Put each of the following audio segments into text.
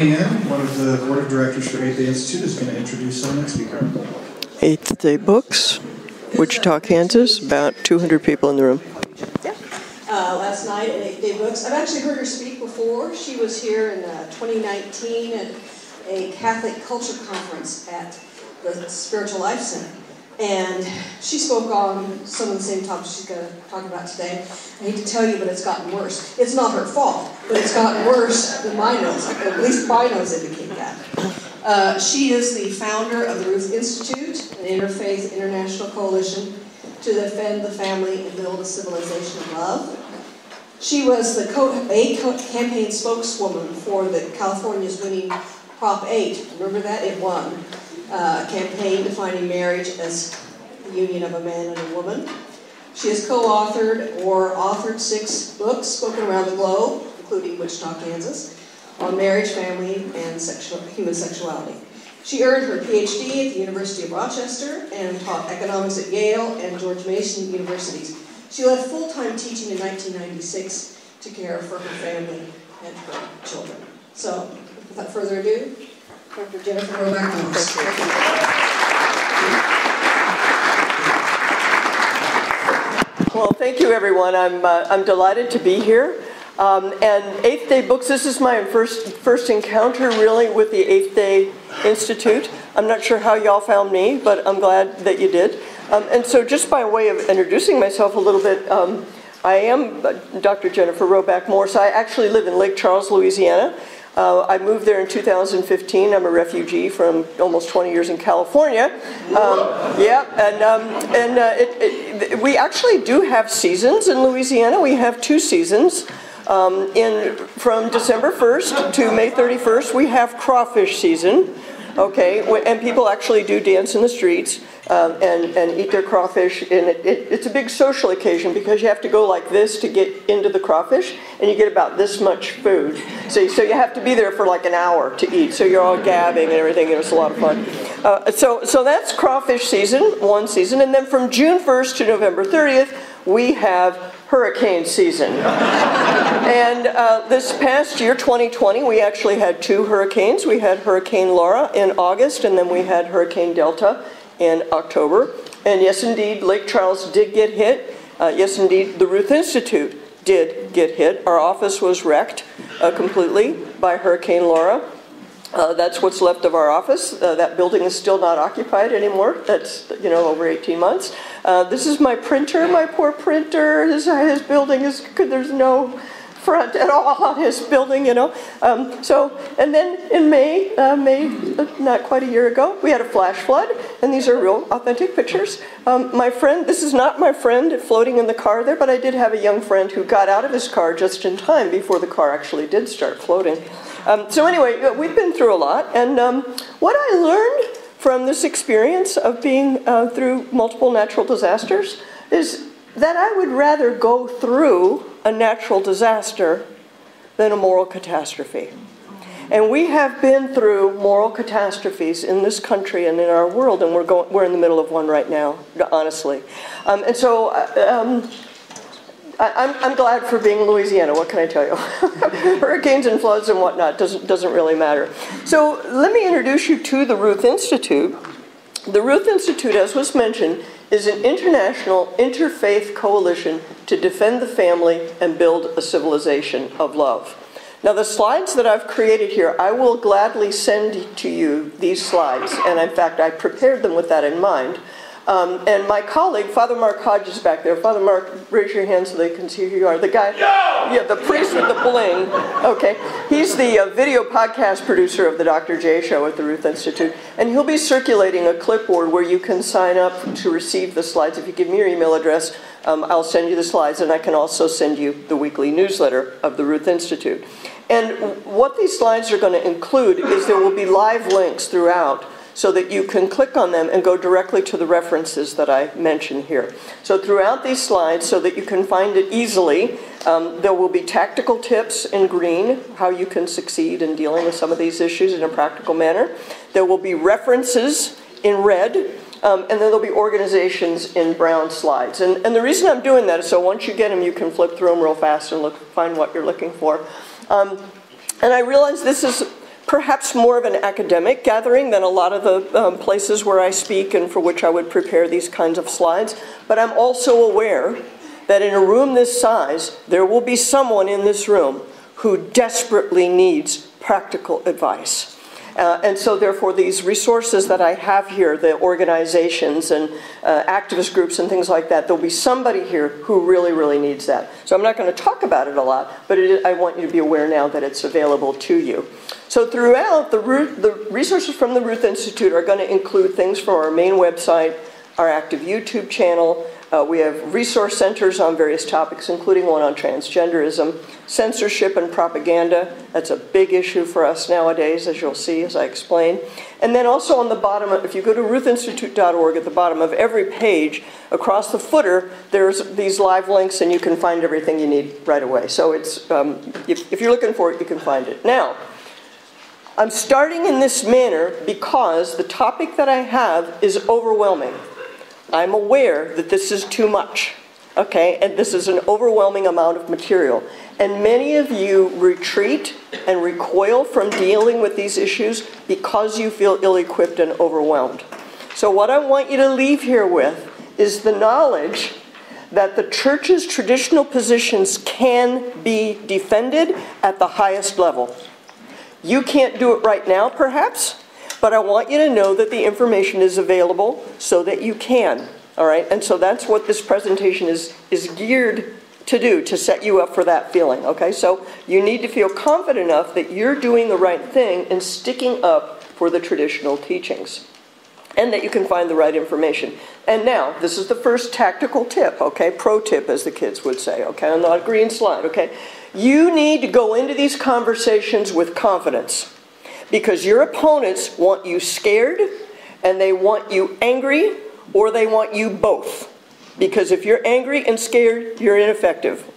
And one of the board of directors for Eighth Day Institute is going to introduce our next speaker. Eighth Day Books, Wichita, Kansas, about 200 people in the room. Yeah. Uh, last night at Eighth Day Books. I've actually heard her speak before. She was here in uh, 2019 at a Catholic Culture Conference at the Spiritual Life Center. And she spoke on some of the same topics she's going to talk about today. I hate to tell you, but it's gotten worse. It's not her fault, but it's gotten worse than notes. At least my notes indicate that. Uh, she is the founder of the Ruth Institute, an interfaith international coalition to defend the family and build a civilization of love. She was the co- a co- campaign spokeswoman for the California's winning Prop 8. Remember that? It won uh, campaign defining marriage as the union of a man and a woman. She has co-authored or authored six books spoken around the globe, including Wichita, Kansas, on marriage, family, and sexual, human sexuality. She earned her PhD at the University of Rochester and taught economics at Yale and George Mason universities. She left full-time teaching in 1996 to care for her family and her children. So, without further ado, Dr. Jennifer Roback Well, thank you, everyone. I'm, uh, I'm delighted to be here. Um, and Eighth Day Books, this is my first, first encounter really with the Eighth Day Institute. I'm not sure how y'all found me, but I'm glad that you did. Um, and so, just by way of introducing myself a little bit, um, I am uh, Dr. Jennifer Roback Morse. I actually live in Lake Charles, Louisiana. Uh, I moved there in 2015. I'm a refugee from almost 20 years in California. Um, yeah, and, um, and uh, it, it, we actually do have seasons in Louisiana. We have two seasons. Um, in, from December 1st to May 31st, we have crawfish season. Okay, and people actually do dance in the streets um, and, and eat their crawfish. And it, it, it's a big social occasion because you have to go like this to get into the crawfish, and you get about this much food. So, so you have to be there for like an hour to eat. So you're all gabbing and everything, and it's a lot of fun. Uh, so, so that's crawfish season, one season. And then from June 1st to November 30th, we have hurricane season. and uh, this past year, 2020, we actually had two hurricanes. We had Hurricane Laura in August, and then we had Hurricane Delta in October. And yes, indeed, Lake Charles did get hit. Uh, yes, indeed, the Ruth Institute did get hit. Our office was wrecked uh, completely by Hurricane Laura. Uh, that's what's left of our office. Uh, that building is still not occupied anymore. That's you know over 18 months. Uh, this is my printer, my poor printer. His, his building is there's no front at all on his building, you know. Um, so, and then in May, uh, May, uh, not quite a year ago, we had a flash flood, and these are real authentic pictures. Um, my friend, this is not my friend floating in the car there, but I did have a young friend who got out of his car just in time before the car actually did start floating. Um, so anyway, uh, we've been through a lot, and um, what I learned from this experience of being uh, through multiple natural disasters is that I would rather go through a natural disaster than a moral catastrophe. And we have been through moral catastrophes in this country and in our world, and we're, going, we're in the middle of one right now, honestly. Um, and so uh, um, I, am I'm glad for being in Louisiana. What can I tell you? Hurricanes and floods and whatnot doesn't, doesn't really matter. So let me introduce you to the Ruth Institute. The Ruth Institute, as was mentioned, is an international interfaith coalition to defend the family and build a civilization of love. Now, the slides that I've created here, I will gladly send to you these slides, and in fact, I prepared them with that in mind. Um, and my colleague, Father Mark Hodges, back there. Father Mark, raise your hand so they can see who you are. The guy, yeah, the priest with the bling. Okay, he's the uh, video podcast producer of the Dr. J Show at the Ruth Institute, and he'll be circulating a clipboard where you can sign up to receive the slides. If you give me your email address, um, I'll send you the slides, and I can also send you the weekly newsletter of the Ruth Institute. And what these slides are going to include is there will be live links throughout so that you can click on them and go directly to the references that I mention here. So throughout these slides, so that you can find it easily, um, there will be tactical tips in green, how you can succeed in dealing with some of these issues in a practical manner. There will be references in red, um, and then there'll be organizations in brown slides. And, and the reason I'm doing that is so once you get them, you can flip through them real fast and look, find what you're looking for. Um, and I realize this is perhaps more of an academic gathering than a lot of the um, places where I speak and for which I would prepare these kinds of slides. But I'm also aware that in a room this size, there will be someone in this room who desperately needs practical advice. Uh, and so, therefore, these resources that I have here, the organizations and uh, activist groups and things like that, there'll be somebody here who really, really needs that. So, I'm not going to talk about it a lot, but I want you to be aware now that it's available to you. So, throughout, the, the resources from the Ruth Institute are going to include things from our main website, our active YouTube channel, uh, we have resource centers on various topics, including one on transgenderism, censorship and propaganda. That's a big issue for us nowadays, as you'll see as I explain. And then also on the bottom, if you go to ruthinstitute.org, at the bottom of every page, across the footer, there's these live links, and you can find everything you need right away. So it's um, if, if you're looking for it, you can find it. Now, I'm starting in this manner because the topic that I have is overwhelming. I'm aware that this is too much, okay, and this is an overwhelming amount of material. And many of you retreat and recoil from dealing with these issues because you feel ill equipped and overwhelmed. So, what I want you to leave here with is the knowledge that the church's traditional positions can be defended at the highest level. You can't do it right now, perhaps, but I want you to know that the information is available so that you can. All right, and so that's what this presentation is, is geared to do, to set you up for that feeling. Okay, so you need to feel confident enough that you're doing the right thing and sticking up for the traditional teachings and that you can find the right information. And now, this is the first tactical tip, okay? Pro tip, as the kids would say, okay? On the green slide, okay? You need to go into these conversations with confidence because your opponents want you scared and they want you angry or they want you both. Because if you're angry and scared, you're ineffective.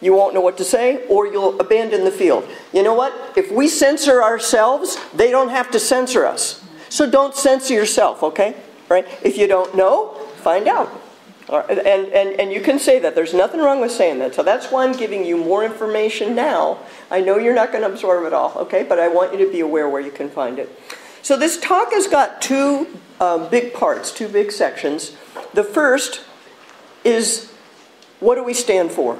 You won't know what to say or you'll abandon the field. You know what? If we censor ourselves, they don't have to censor us. So don't censor yourself, okay? Right? If you don't know, find out. And, and, and you can say that. There's nothing wrong with saying that. So that's why I'm giving you more information now. I know you're not going to absorb it all, okay? But I want you to be aware where you can find it. So this talk has got two um, big parts, two big sections. The first is what do we stand for?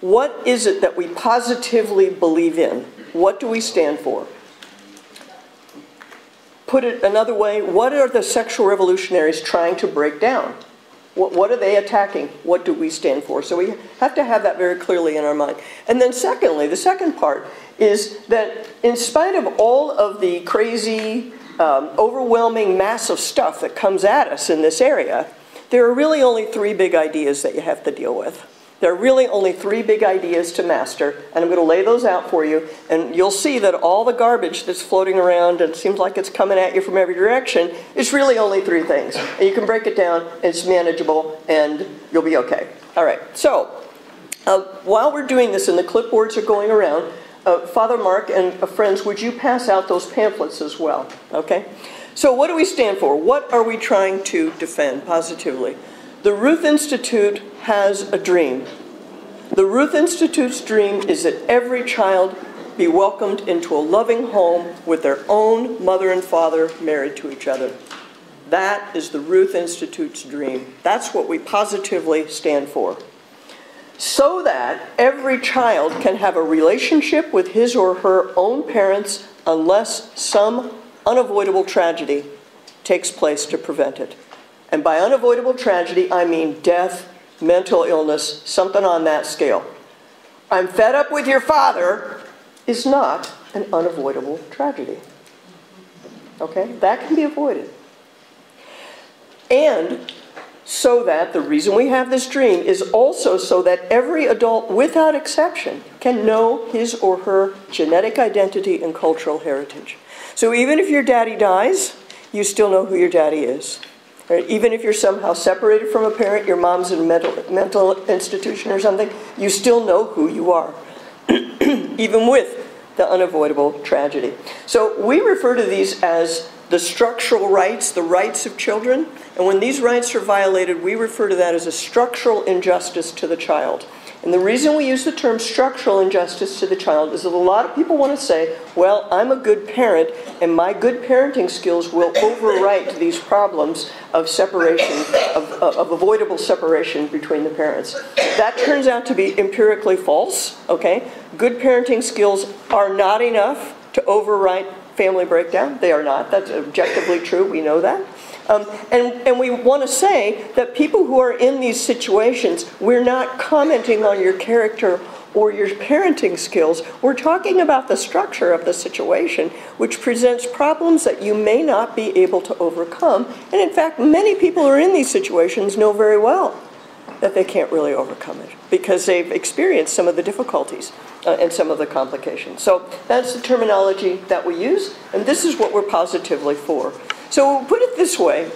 What is it that we positively believe in? What do we stand for? Put it another way, what are the sexual revolutionaries trying to break down? What, what, are they attacking? What do we stand for? So we have to have that very clearly in our mind. And then, secondly, the second part is that in spite of all of the crazy, um, overwhelming, massive stuff that comes at us in this area, there are really only three big ideas that you have to deal with. There are really only three big ideas to master, and I'm going to lay those out for you, and you'll see that all the garbage that's floating around and seems like it's coming at you from every direction is really only three things. And you can break it down, it's manageable, and you'll be okay. All right, so uh, while we're doing this and the clipboards are going around, uh, Father Mark and uh, friends, would you pass out those pamphlets as well? Okay? So, what do we stand for? What are we trying to defend positively? The Ruth Institute has a dream. The Ruth Institute's dream is that every child be welcomed into a loving home with their own mother and father married to each other. That is the Ruth Institute's dream. That's what we positively stand for. So that every child can have a relationship with his or her own parents unless some unavoidable tragedy takes place to prevent it. And by unavoidable tragedy, I mean death, mental illness, something on that scale. I'm fed up with your father is not an unavoidable tragedy. Okay? That can be avoided. And so that the reason we have this dream is also so that every adult, without exception, can know his or her genetic identity and cultural heritage. So even if your daddy dies, you still know who your daddy is. Right? Even if you're somehow separated from a parent, your mom's in a mental, mental institution or something, you still know who you are, even with the unavoidable tragedy. So we refer to these as the structural rights, the rights of children. And when these rights are violated, we refer to that as a structural injustice to the child. And the reason we use the term structural injustice to the child is that a lot of people want to say, well, I'm a good parent, and my good parenting skills will overwrite these problems of separation, of, of, avoidable separation between the parents. That turns out to be empirically false, okay? Good parenting skills are not enough to overwrite family breakdown. They are not. That's objectively true. We know that. Um, and, and we want to say that people who are in these situations, we're not commenting on your character or your parenting skills. We're talking about the structure of the situation, which presents problems that you may not be able to overcome. And in fact, many people who are in these situations know very well that they can't really overcome it because they've experienced some of the difficulties uh, and some of the complications. So that's the terminology that we use, and this is what we're positively for. So we'll put it this way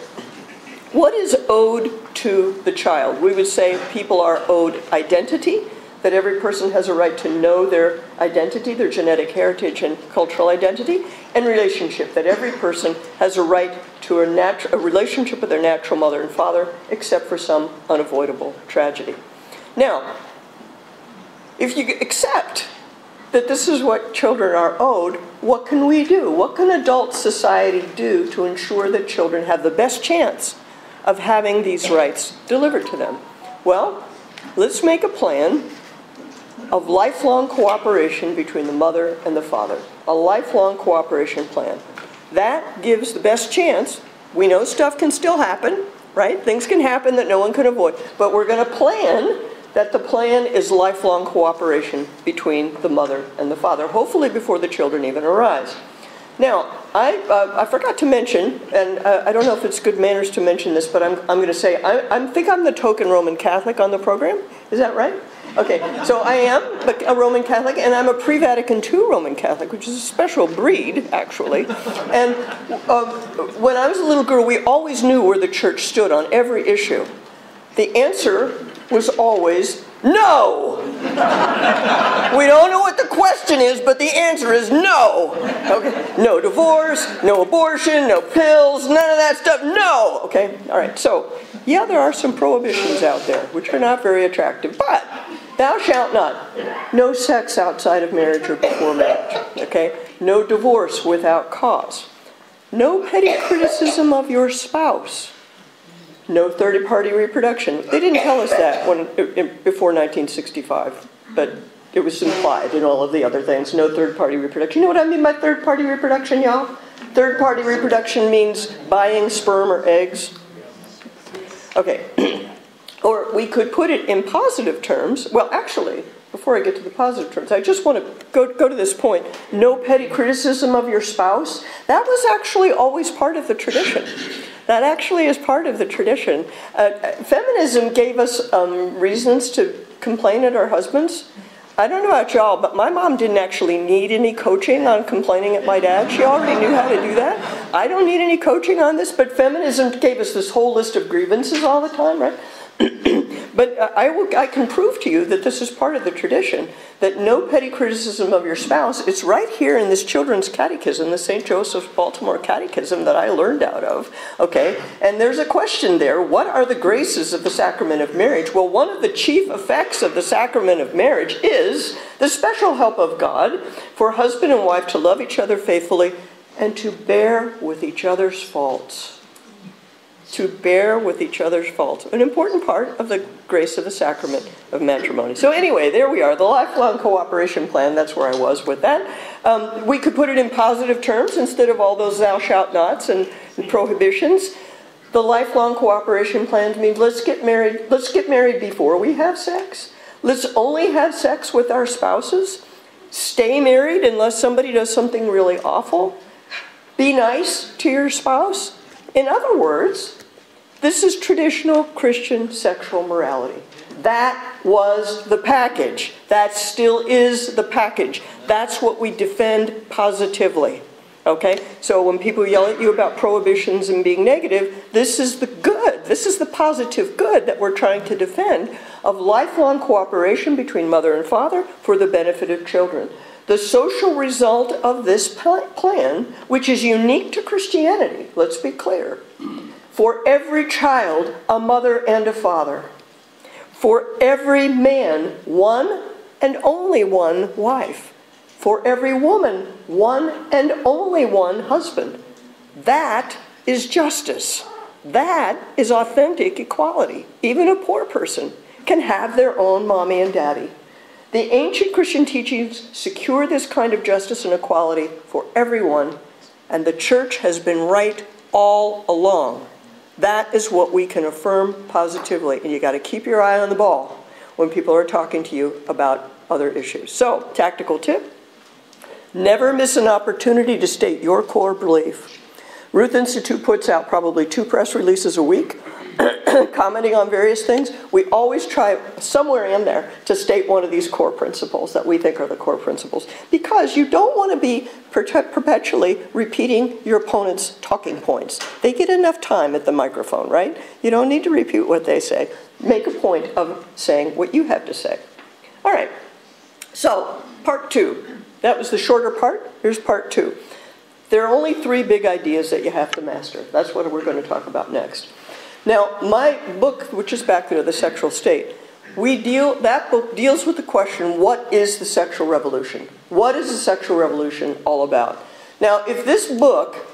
what is owed to the child? We would say people are owed identity, that every person has a right to know their identity, their genetic heritage and cultural identity, and relationship, that every person has a right to a, a relationship with their natural mother and father, except for some unavoidable tragedy. Now, if you accept that this is what children are owed, what can we do? What can adult society do to ensure that children have the best chance of having these rights delivered to them? Well, let's make a plan of lifelong cooperation between the mother and the father. A lifelong cooperation plan. That gives the best chance. We know stuff can still happen, right? Things can happen that no one can avoid. But we're going to plan that the plan is lifelong cooperation between the mother and the father, hopefully before the children even arise. Now, I, uh, I forgot to mention, and uh, I don't know if it's good manners to mention this, but I'm, I'm going to say I, I think I'm the token Roman Catholic on the program. Is that right? Okay, so I am a Roman Catholic, and I'm a pre Vatican II Roman Catholic, which is a special breed, actually. And uh, when I was a little girl, we always knew where the church stood on every issue. The answer was always no. we don't know what the question is, but the answer is no. Okay? No divorce, no abortion, no pills, none of that stuff. No. Okay? All right. So, yeah, there are some prohibitions out there which are not very attractive, but thou shalt not. No sex outside of marriage or before marriage. Okay? No divorce without cause. No petty criticism of your spouse no third party reproduction. They didn't tell us that when, before 1965, but it was implied in all of the other things. No third party reproduction. You know what I mean by third party reproduction, y'all? Third party reproduction means buying sperm or eggs. Okay. or we could put it in positive terms. Well, actually, before I get to the positive terms, I just want to go, go to this point. No petty criticism of your spouse. That was actually always part of the tradition. That actually is part of the tradition. Uh, feminism gave us um, reasons to complain at our husbands. I don't know about y'all, but my mom didn't actually need any coaching on complaining at my dad. She already knew how to do that. I don't need any coaching on this, but feminism gave us this whole list of grievances all the time, right? But I, will, I can prove to you that this is part of the tradition that no petty criticism of your spouse. It's right here in this children's catechism, the St. Joseph's Baltimore Catechism that I learned out of. Okay, and there's a question there: What are the graces of the sacrament of marriage? Well, one of the chief effects of the sacrament of marriage is the special help of God for husband and wife to love each other faithfully and to bear with each other's faults to bear with each other's faults. An important part of the grace of the sacrament of matrimony. So, anyway, there we are. The lifelong cooperation plan, that's where I was with that. Um, we could put it in positive terms instead of all those thou shalt nots and, and prohibitions. The lifelong cooperation plan means let's get married, let's get married before we have sex. Let's only have sex with our spouses. Stay married unless somebody does something really awful. Be nice to your spouse. In other words, this is traditional Christian sexual morality. That was the package. That still is the package. That's what we defend positively. Okay? So when people yell at you about prohibitions and being negative, this is the good. This is the positive good that we're trying to defend of lifelong cooperation between mother and father for the benefit of children. The social result of this plan, which is unique to Christianity, let's be clear, for every child, a mother and a father. For every man, one and only one wife. For every woman, one and only one husband. That is justice. That is authentic equality. Even a poor person can have their own mommy and daddy. The ancient Christian teachings secure this kind of justice and equality for everyone, and the church has been right all along. That is what we can affirm positively, and you got to keep your eye on the ball when people are talking to you about other issues. So, tactical tip never miss an opportunity to state your core belief. Ruth Institute puts out probably two press releases a week commenting on various things. We always try somewhere in there to state one of these core principles that we think are the core principles because you don't want to be perpetually repeating your opponent's talking points. They get enough time at the microphone, right? You don't need to repeat what they say. Make a point of saying what you have to say. All right, so part two. That was the shorter part. Here's part two. There are only three big ideas that you have to master. That's what we're going to talk about next. Now, my book, which is back there, The Sexual State, we deal, that book deals with the question, what is the sexual revolution? What is the sexual revolution all about? Now, if this book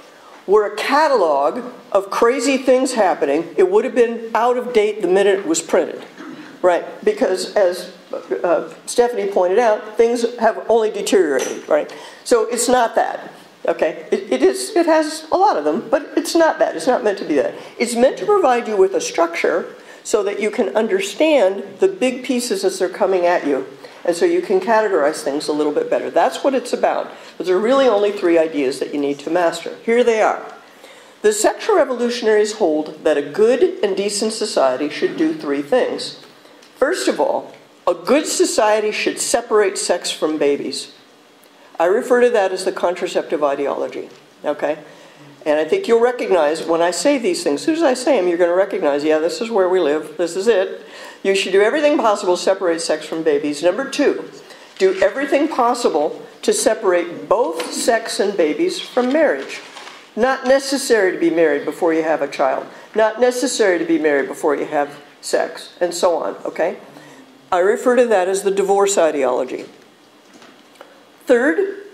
were a catalog of crazy things happening, it would have been out of date the minute it was printed, right? Because as uh, Stephanie pointed out, things have only deteriorated, right? So it's not that. Okay, it, it is. It has a lot of them, but it's not that. It's not meant to be that. It's meant to provide you with a structure so that you can understand the big pieces as they're coming at you, and so you can categorize things a little bit better. That's what it's about. But there are really only three ideas that you need to master. Here they are. The sexual revolutionaries hold that a good and decent society should do three things. First of all, a good society should separate sex from babies. I refer to that as the contraceptive ideology, okay? And I think you'll recognize when I say these things, as soon as I say them, you're going to recognize, yeah, this is where we live, this is it. You should do everything possible to separate sex from babies. Number two, do everything possible to separate both sex and babies from marriage. Not necessary to be married before you have a child. Not necessary to be married before you have sex, and so on, okay? I refer to that as the divorce ideology. Third,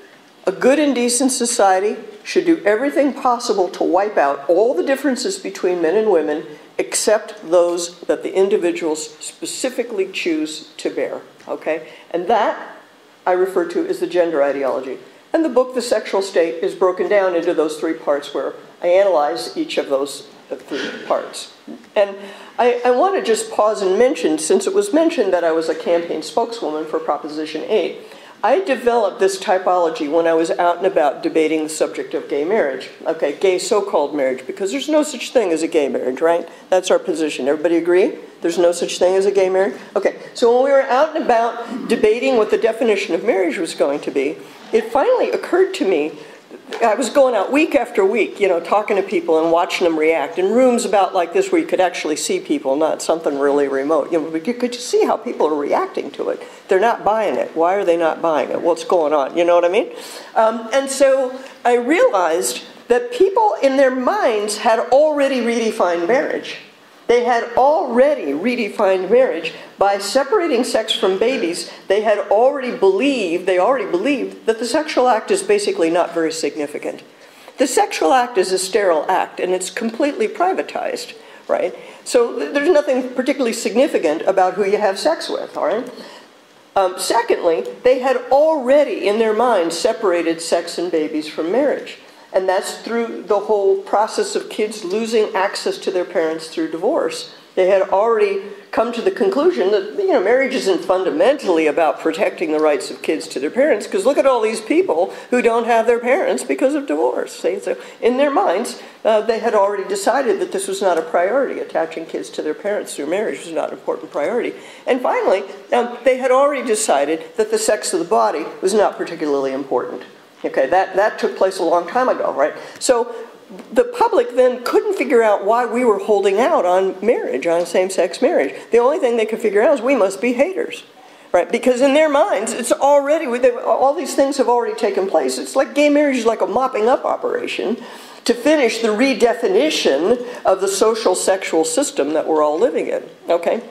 a good and decent society should do everything possible to wipe out all the differences between men and women except those that the individuals specifically choose to bear. Okay? And that I refer to as the gender ideology. And the book, The Sexual State, is broken down into those three parts where I analyze each of those three parts. And I, I want to just pause and mention, since it was mentioned that I was a campaign spokeswoman for Proposition 8, I developed this typology when I was out and about debating the subject of gay marriage. Okay, gay so-called marriage, because there's no such thing as a gay marriage, right? That's our position. Everybody agree? There's no such thing as a gay marriage? Okay, so when we were out and about debating what the definition of marriage was going to be, it finally occurred to me I was going out week after week, you know, talking to people and watching them react in rooms about like this where you could actually see people, not something really remote. You know, but you could see how people are reacting to it. They're not buying it. Why are they not buying it? What's going on? You know what I mean? Um, and so I realized that people in their minds had already redefined marriage. They had already redefined marriage by separating sex from babies. They had already believed, they already believed that the sexual act is basically not very significant. The sexual act is a sterile act and it's completely privatized, right? So there's nothing particularly significant about who you have sex with, all right? Um, secondly, they had already in their minds separated sex and babies from marriage. And that's through the whole process of kids losing access to their parents through divorce. They had already come to the conclusion that you know marriage isn't fundamentally about protecting the rights of kids to their parents because look at all these people who don't have their parents because of divorce. See? So in their minds, uh, they had already decided that this was not a priority. Attaching kids to their parents through marriage was not an important priority. And finally, um, they had already decided that the sex of the body was not particularly important. Okay, that, that took place a long time ago, right? So the public then couldn't figure out why we were holding out on marriage, on same-sex marriage. The only thing they could figure out is we must be haters, right? Because in their minds, it's already, all these things have already taken place. It's like gay marriage is like a mopping up operation to finish the redefinition of the social sexual system that we're all living in, okay?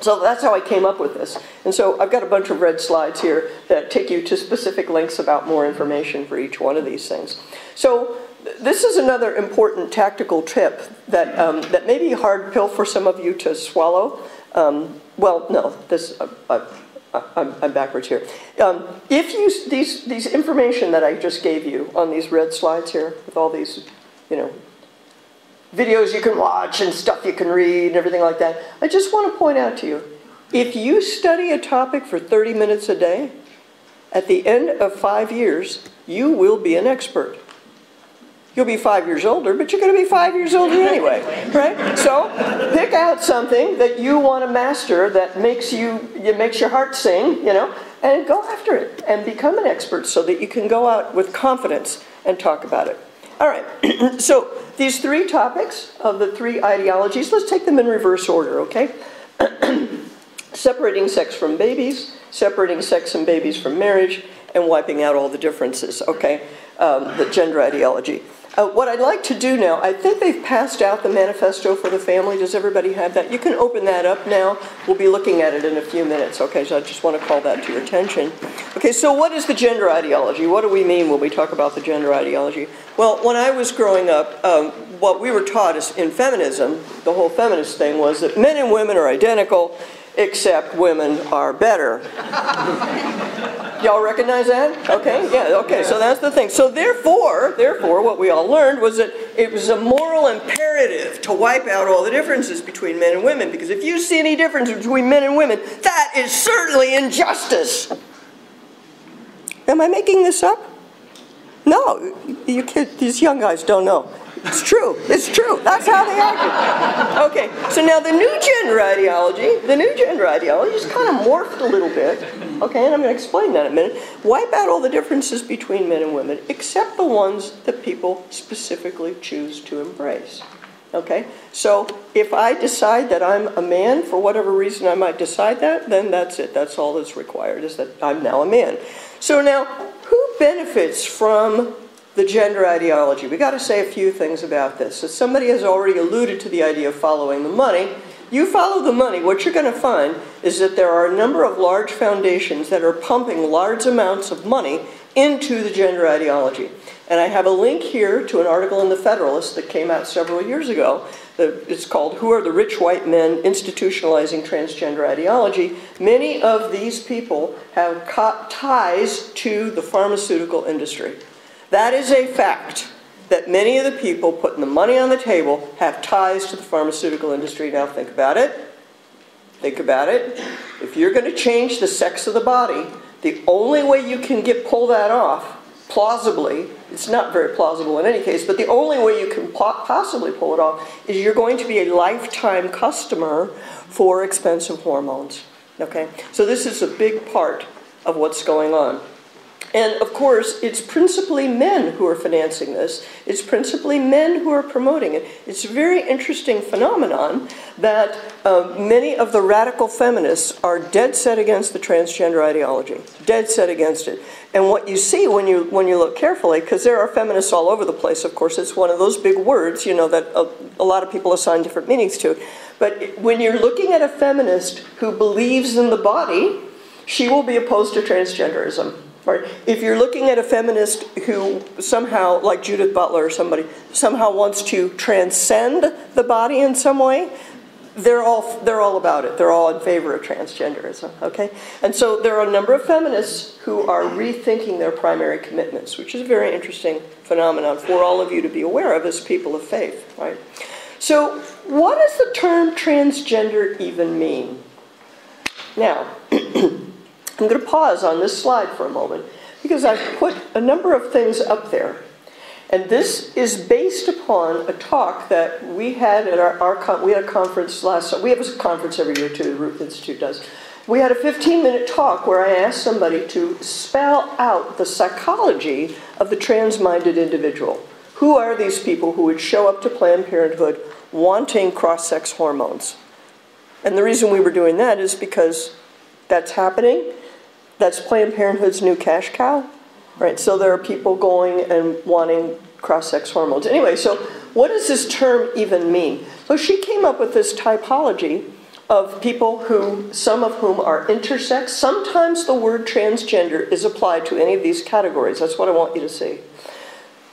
So that's how I came up with this. And so I've got a bunch of red slides here that take you to specific links about more information for each one of these things. So this is another important tactical tip that, um, that may be a hard pill for some of you to swallow. Um, well, no, this, uh, uh, I'm, I'm, backwards here. Um, if you, these, these information that I just gave you on these red slides here, with all these, you know, videos you can watch and stuff you can read and everything like that, I just want to point out to you, if you study a topic for 30 minutes a day, at the end of five years, you will be an expert. You'll be five years older, but you're going to be five years older anyway, right? So pick out something that you want to master that makes you, it makes your heart sing, you know, and go after it and become an expert so that you can go out with confidence and talk about it. All right, so these three topics of the three ideologies, let's take them in reverse order, okay? separating sex from babies, separating sex and babies from marriage, and wiping out all the differences, okay? Um, the gender ideology. Uh, what I'd like to do now, I think they've passed out the manifesto for the family. Does everybody have that? You can open that up now. We'll be looking at it in a few minutes. Okay, so I just want to call that to your attention. Okay, so what is the gender ideology? What do we mean when we talk about the gender ideology? Well, when I was growing up, um, what we were taught is in feminism, the whole feminist thing was that men and women are identical, except women are better. Y'all recognize that? Okay, yeah, okay, so that's the thing. So therefore, therefore, what we all learned was that it was a moral imperative to wipe out all the differences between men and women, because if you see any difference between men and women, that is certainly injustice. Am I making this up? No, you kid, these young guys don't know. It's true. It's true. That's how they acted. Okay, so now the new gender ideology, the new gender ideology is kind of morphed a little bit. Okay, and I'm going to explain that in a minute. Wipe out all the differences between men and women, except the ones that people specifically choose to embrace. Okay, so if I decide that I'm a man, for whatever reason I might decide that, then that's it. That's all that's required, is that I'm now a man. So now, who benefits from the gender ideology. We've got to say a few things about this. So somebody has already alluded to the idea of following the money. You follow the money, what you're going to find is that there are a number of large foundations that are pumping large amounts of money into the gender ideology. And I have a link here to an article in the Federalist that came out several years ago. It's called Who Are the Rich White Men Institutionalizing Transgender Ideology? Many of these people have ties to the pharmaceutical industry. That is a fact that many of the people putting the money on the table have ties to the pharmaceutical industry. Now think about it. Think about it. If you're going to change the sex of the body, the only way you can get pull that off plausibly, it's not very plausible in any case, but the only way you can possibly pull it off is you're going to be a lifetime customer for expensive hormones. Okay? So this is a big part of what's going on. And of course, it's principally men who are financing this. It's principally men who are promoting it. It's a very interesting phenomenon that uh, many of the radical feminists are dead set against the transgender ideology, dead set against it. And what you see when you when you look carefully, because there are feminists all over the place. Of course, it's one of those big words, you know, that a, a lot of people assign different meanings to. But when you're looking at a feminist who believes in the body, she will be opposed to transgenderism Right? If you're looking at a feminist who somehow, like Judith Butler or somebody, somehow wants to transcend the body in some way, they're all they're all about it. They're all in favor of transgenderism. Okay, and so there are a number of feminists who are rethinking their primary commitments, which is a very interesting phenomenon for all of you to be aware of as people of faith. Right. So, what does the term transgender even mean? Now. I'm going to pause on this slide for a moment because I've put a number of things up there. And this is based upon a talk that we had at our, our we had a conference last we have a conference every year too, the Ruth Institute does. We had a 15 minute talk where I asked somebody to spell out the psychology of the trans minded individual. Who are these people who would show up to Planned Parenthood wanting cross sex hormones? And the reason we were doing that is because that's happening that's Planned Parenthood's new cash cow, right? So there are people going and wanting cross-sex hormones. Anyway, so what does this term even mean? So she came up with this typology of people who, some of whom are intersex. Sometimes the word transgender is applied to any of these categories. That's what I want you to see.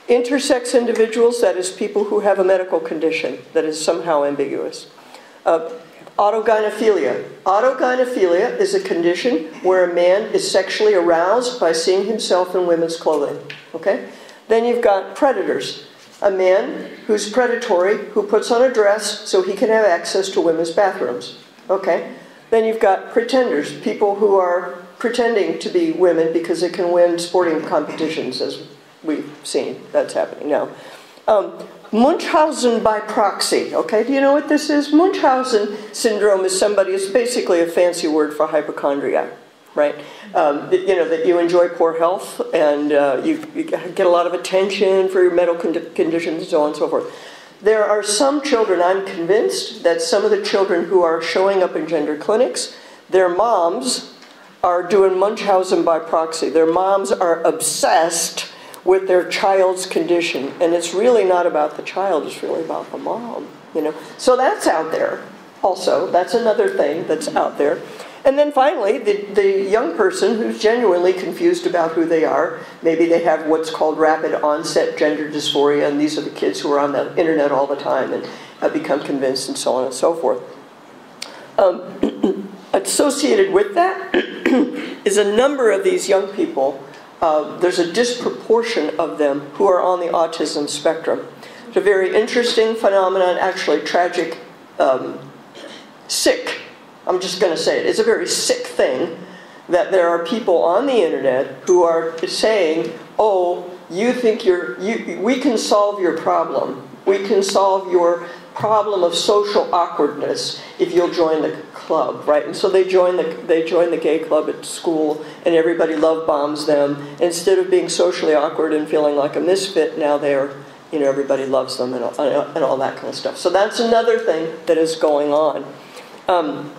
Intersex individuals, that is people who have a medical condition that is somehow ambiguous. Uh, autogynephilia. Autogynephilia is a condition where a man is sexually aroused by seeing himself in women's clothing. Okay? Then you've got predators. A man who's predatory, who puts on a dress so he can have access to women's bathrooms. Okay? Then you've got pretenders, people who are pretending to be women because they can win sporting competitions, as we've seen that's happening now. Um, Munchausen by proxy, okay? Do you know what this is? Munchausen syndrome is somebody, it's basically a fancy word for hypochondria, right? Um, you know, that you enjoy poor health and uh, you, you, get a lot of attention for your medical conditions and so on and so forth. There are some children, I'm convinced, that some of the children who are showing up in gender clinics, their moms are doing Munchausen by proxy. Their moms are obsessed with their child's condition. And it's really not about the child, it's really about the mom. You know? So that's out there also. That's another thing that's out there. And then finally, the, the young person who's genuinely confused about who they are. Maybe they have what's called rapid onset gender dysphoria, and these are the kids who are on the internet all the time and have become convinced, and so on and so forth. Um, associated with that is a number of these young people. Uh, there's a disproportion of them who are on the autism spectrum. It's a very interesting phenomenon, actually tragic, um, sick I'm just going to say it. It's a very sick thing that there are people on the internet who are saying, "Oh, you think you're you, we can solve your problem. We can solve your problem of social awkwardness if you'll join the club, right?" And so they join the they join the gay club at school, and everybody love bombs them. Instead of being socially awkward and feeling like a misfit, now they're you know everybody loves them and all, and all that kind of stuff. So that's another thing that is going on. Um,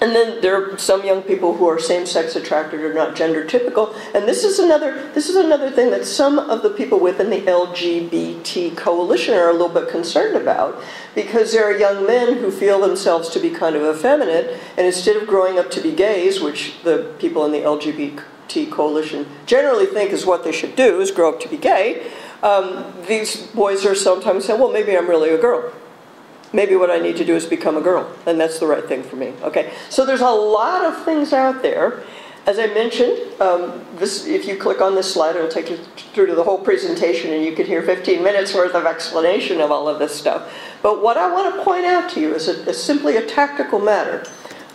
and then there are some young people who are same-sex attracted or not gender typical. And this is another this is another thing that some of the people within the LGBT coalition are a little bit concerned about, because there are young men who feel themselves to be kind of effeminate, and instead of growing up to be gays, which the people in the LGBT coalition generally think is what they should do, is grow up to be gay. Um, these boys are sometimes saying, "Well, maybe I'm really a girl." Maybe what I need to do is become a girl, and that's the right thing for me. Okay, so there's a lot of things out there. As I mentioned, um, this, if you click on this slide, it'll take you through to the whole presentation, and you could hear 15 minutes worth of explanation of all of this stuff. But what I want to point out to you is, a, is simply a tactical matter.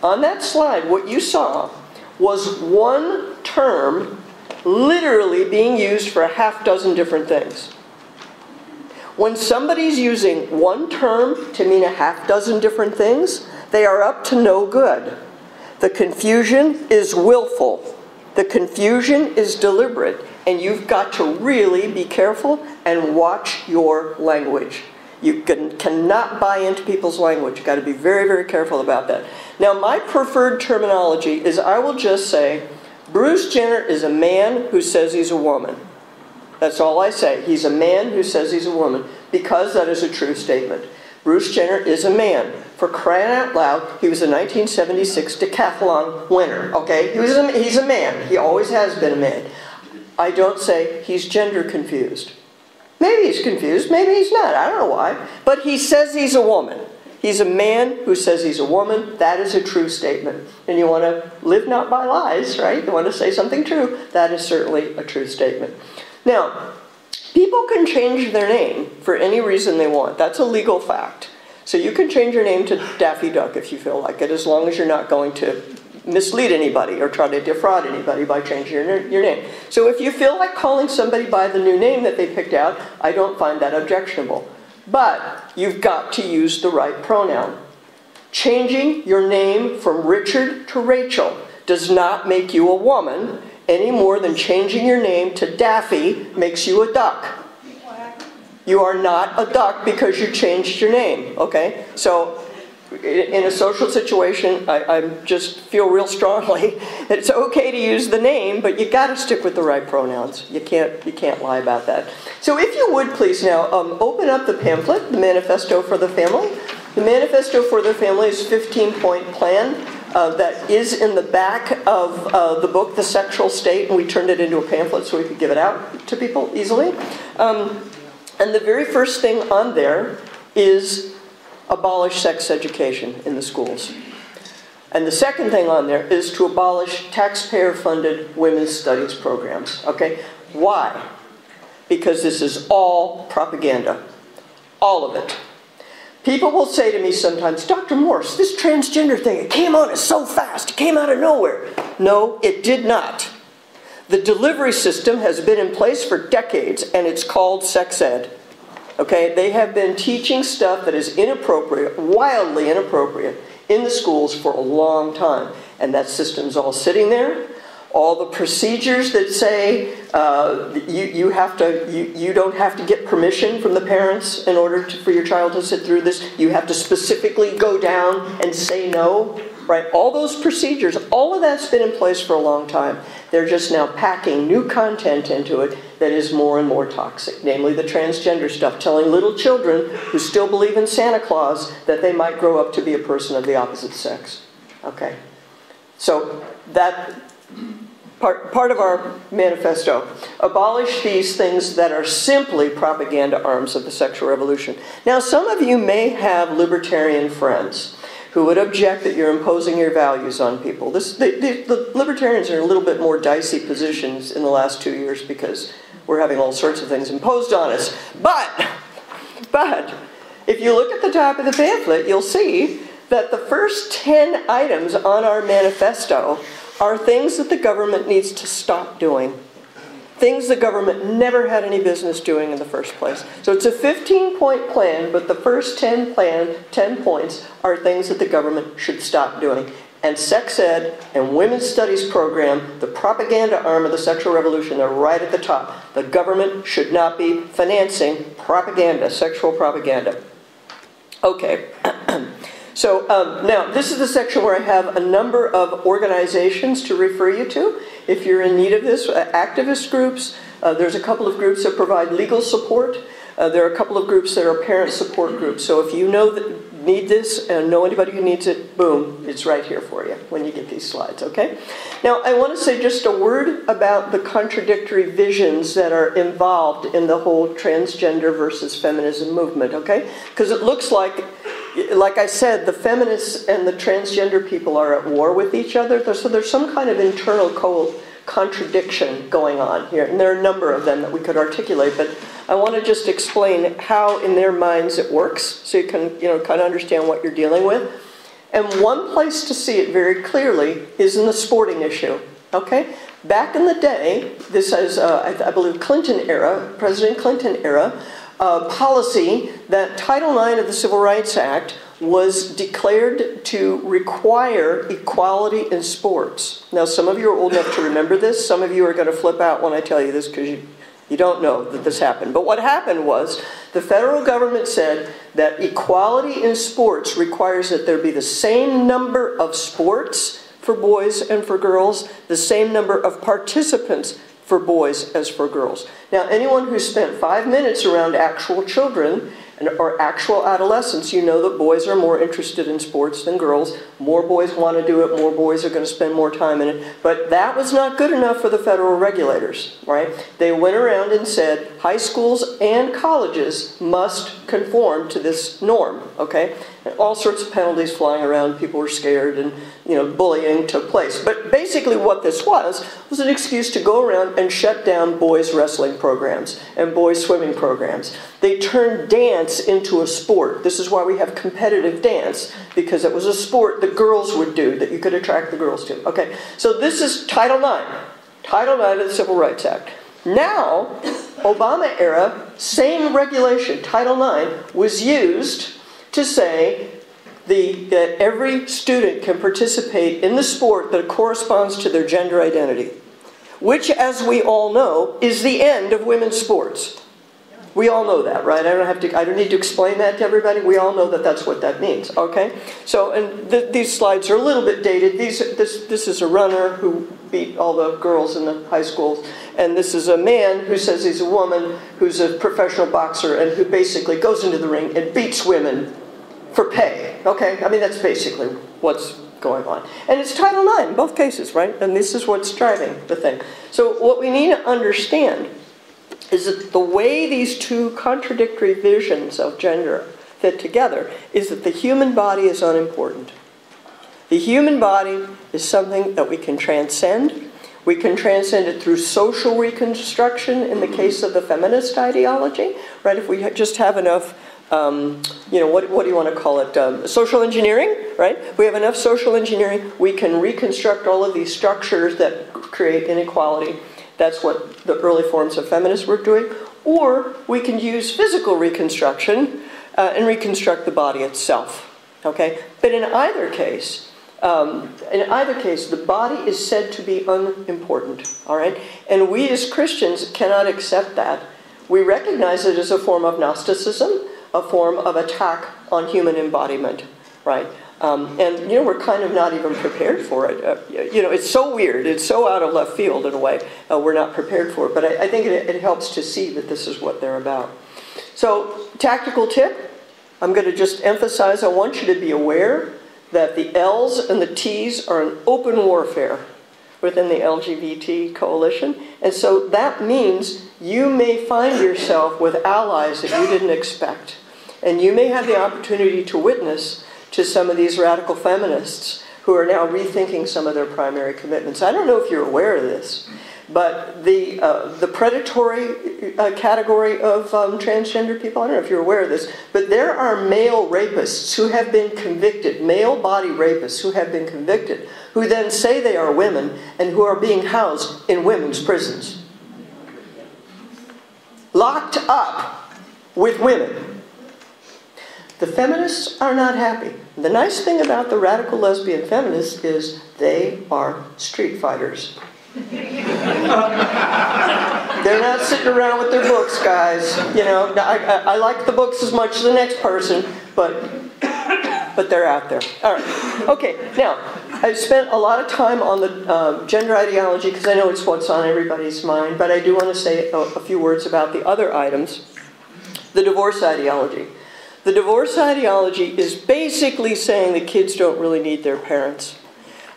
On that slide, what you saw was one term literally being used for a half dozen different things. When somebody's using one term to mean a half dozen different things, they are up to no good. The confusion is willful. The confusion is deliberate. And you've got to really be careful and watch your language. You can, cannot buy into people's language. You've got to be very, very careful about that. Now, my preferred terminology is I will just say, Bruce Jenner is a man who says he's a woman. That's all I say. He's a man who says he's a woman because that is a true statement. Bruce Jenner is a man. For crying out loud, he was a 1976 decathlon winner. Okay, he was a, he's a man. He always has been a man. I don't say he's gender confused. Maybe he's confused. Maybe he's not. I don't know why. But he says he's a woman. He's a man who says he's a woman. That is a true statement. And you want to live not by lies, right? You want to say something true. That is certainly a true statement. Now, people can change their name for any reason they want. That's a legal fact. So you can change your name to Daffy Duck if you feel like it, as long as you're not going to mislead anybody or try to defraud anybody by changing your, your name. So if you feel like calling somebody by the new name that they picked out, I don't find that objectionable. But you've got to use the right pronoun. Changing your name from Richard to Rachel does not make you a woman any more than changing your name to Daffy makes you a duck. You are not a duck because you changed your name, okay? So in a social situation, I, I, just feel real strongly that it's okay to use the name, but you got to stick with the right pronouns. You can't, you can't lie about that. So if you would please now um, open up the pamphlet, the Manifesto for the Family. The Manifesto for the Family is a 15-point plan uh, that is in the back of uh, the book, The Sexual State, and we turned it into a pamphlet so we could give it out to people easily. Um, and the very first thing on there is abolish sex education in the schools. And the second thing on there is to abolish taxpayer-funded women's studies programs. Okay? Why? Because this is all propaganda. All of it. People will say to me sometimes, Dr. Morse, this transgender thing, it came on so fast, it came out of nowhere. No, it did not. The delivery system has been in place for decades, and it's called sex ed. Okay, they have been teaching stuff that is inappropriate, wildly inappropriate, in the schools for a long time. And that system's all sitting there all the procedures that say uh, you, you, have to, you, you don't have to get permission from the parents in order to, for your child to sit through this. You have to specifically go down and say no, right? All those procedures, all of that's been in place for a long time. They're just now packing new content into it that is more and more toxic, namely the transgender stuff, telling little children who still believe in Santa Claus that they might grow up to be a person of the opposite sex. Okay? So that part, part of our manifesto, abolish these things that are simply propaganda arms of the sexual revolution. Now, some of you may have libertarian friends who would object that you're imposing your values on people. This, the, the, the libertarians are in a little bit more dicey positions in the last two years because we're having all sorts of things imposed on us. But, but, if you look at the top of the pamphlet, you'll see that the first 10 items on our manifesto are things that the government needs to stop doing. Things the government never had any business doing in the first place. So it's a 15 point plan, but the first 10 plan, 10 points are things that the government should stop doing. And sex ed and women's studies program, the propaganda arm of the sexual revolution, are right at the top. The government should not be financing propaganda, sexual propaganda. Okay. So um, now, this is the section where I have a number of organizations to refer you to. If you're in need of this, uh, activist groups, uh, there's a couple of groups that provide legal support. Uh, there are a couple of groups that are parent support groups. So if you know that need this and know anybody who needs it, boom, it's right here for you when you get these slides, okay? Now, I want to say just a word about the contradictory visions that are involved in the whole transgender versus feminism movement, okay? Because it looks like like I said, the feminists and the transgender people are at war with each other. So there's some kind of internal co contradiction going on here. And there are a number of them that we could articulate, but I want to just explain how in their minds it works so you can you know, kind of understand what you're dealing with. And one place to see it very clearly is in the sporting issue. Okay? Back in the day, this is, uh, I, I believe, Clinton era, President Clinton era, uh, policy that Title IX of the Civil Rights Act was declared to require equality in sports. Now, some of you are old enough to remember this. Some of you are going to flip out when I tell you this because you, you don't know that this happened. But what happened was the federal government said that equality in sports requires that there be the same number of sports for boys and for girls, the same number of participants for boys as for girls. Now, anyone who spent five minutes around actual children or actual adolescents, you know that boys are more interested in sports than girls. More boys want to do it, more boys are going to spend more time in it. But that was not good enough for the federal regulators, right? They went around and said high schools and colleges must conform to this norm, okay? And all sorts of penalties flying around, people were scared, and you know, bullying took place. But basically what this was, was an excuse to go around and shut down boys' wrestling programs and boys' swimming programs. They turned dance into a sport. This is why we have competitive dance, because it was a sport that girls would do, that you could attract the girls to. Okay, so this is Title IX. Title IX of the Civil Rights Act. Now, Obama era, same regulation, Title IX, was used to say the, that every student can participate in the sport that corresponds to their gender identity, which, as we all know, is the end of women's sports. We all know that, right? I don't have to. I don't need to explain that to everybody. We all know that that's what that means. Okay. So, and th these slides are a little bit dated. These, this, this is a runner who beat all the girls in the high schools, and this is a man who says he's a woman who's a professional boxer and who basically goes into the ring and beats women for pay. Okay, I mean that's basically what's going on, and it's Title IX in both cases, right? And this is what's driving the thing. So what we need to understand is that the way these two contradictory visions of gender fit together is that the human body is unimportant. The human body is something that we can transcend. We can transcend it through social reconstruction in the case of the feminist ideology, right? If we just have enough, um, you know, what, what do you want to call it? Um, social engineering, right? If we have enough social engineering, we can reconstruct all of these structures that create inequality. That's what the early forms of feminists were doing. Or we can use physical reconstruction uh, and reconstruct the body itself. Okay? But in either case, um, in either case, the body is said to be unimportant, all right? And we as Christians cannot accept that. We recognize it as a form of Gnosticism, a form of attack on human embodiment, right? Um, and you know we're kind of not even prepared for it. Uh, you know it's so weird. It's so out of left field in a way. Uh, we're not prepared for it. But I, I think it, it helps to see that this is what they're about. So tactical tip. I'm going to just emphasize. I want you to be aware that the L's and the T's are an open warfare within the LGBT coalition. And so that means you may find yourself with allies that you didn't expect. And you may have the opportunity to witness to some of these radical feminists who are now rethinking some of their primary commitments. I don't know if you're aware of this, but the, uh, the predatory uh, category of um, transgender people, I don't know if you're aware of this, but there are male rapists who have been convicted, male body rapists who have been convicted, who then say they are women and who are being housed in women's prisons. Locked up with women. The feminists are not happy. The nice thing about the radical lesbian feminists is they are street fighters. They're not sitting around with their books, guys. You know, I, I, I, like the books as much as the next person, but but they're out there. All right. Okay. Now, I've spent a lot of time on the uh, gender ideology because I know it's what's on everybody's mind. But I do want to say a, a few words about the other items. The divorce ideology. The divorce ideology is basically saying that kids don't really need their parents